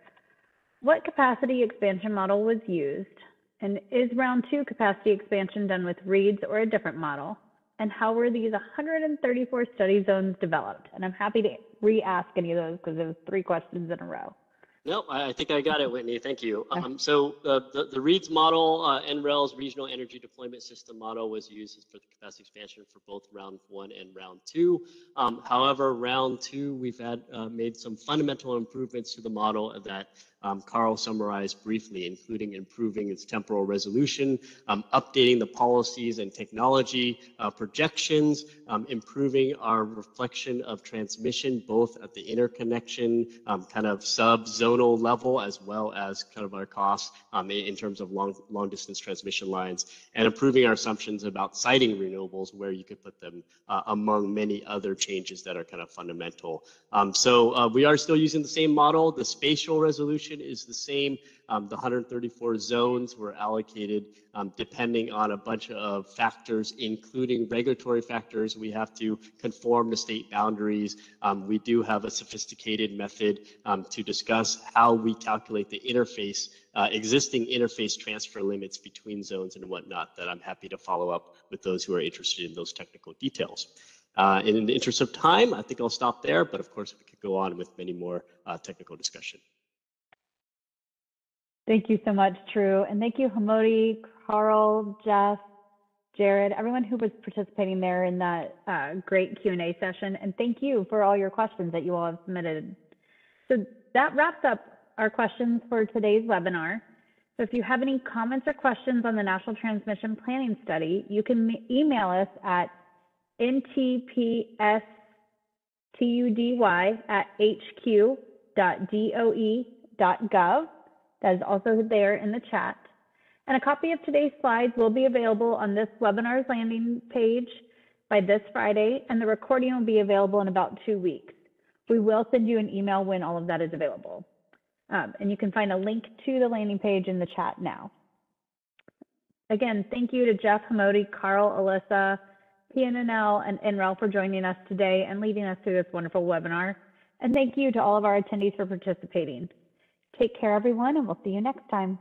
What capacity expansion model was used? And is round two capacity expansion done with ReEDS or a different model? And how were these 134 study zones developed? And I'm happy to re-ask any of those because it was three questions in a row. No, I think I got it, Whitney. Thank you. Um, so uh, the, the ReEDS model, uh, NREL's Regional Energy Deployment System model was used for the capacity expansion for both round one and round two. Um, however, round two, we've had uh, made some fundamental improvements to the model of that um, Carl summarized briefly, including improving its temporal resolution, um, updating the policies and technology uh, projections, um, improving our reflection of transmission, both at the interconnection um, kind of sub-zonal level, as well as kind of our costs um, in, terms of long, long distance transmission lines, and improving our assumptions about siting renewables, where you could put them uh, among many other changes that are kind of fundamental. Um, so uh, we are still using the same model. The spatial resolution is the same. Um, the 134 zones were allocated um, depending on a bunch of factors, including regulatory factors. We have to conform to state boundaries. Um, we do have a sophisticated method um, to discuss how we calculate the interface, uh, existing interface transfer limits between zones and whatnot that I'm happy to follow up with those who are interested in those technical details. Uh, in the interest of time, I think I'll stop there, but of course we could go on with many more uh, technical discussion. Thank you so much, Trieu. And thank you, Hamody, Carl, Jeff, Jared, everyone who was participating there in that uh, great Q&A session. And thank you for all your questions that you all have submitted. So that wraps up our questions for today's webinar. So if you have any comments or questions on the National Transmission Planning Study, you can email us at ntpstudy at hq.doe.gov. That is also there in the chat. And a copy of today's slides will be available on this webinar's landing page by this Friday, and the recording will be available in about two weeks. We will send you an email when all of that is available. Um, and you can find a link to the landing page in the chat now. Again, thank you to Jeff Hamody, Carl, Alyssa, PNNL, and NREL for joining us today and leading us through this wonderful webinar. And thank you to all of our attendees for participating. Take care, everyone, and we'll see you next time.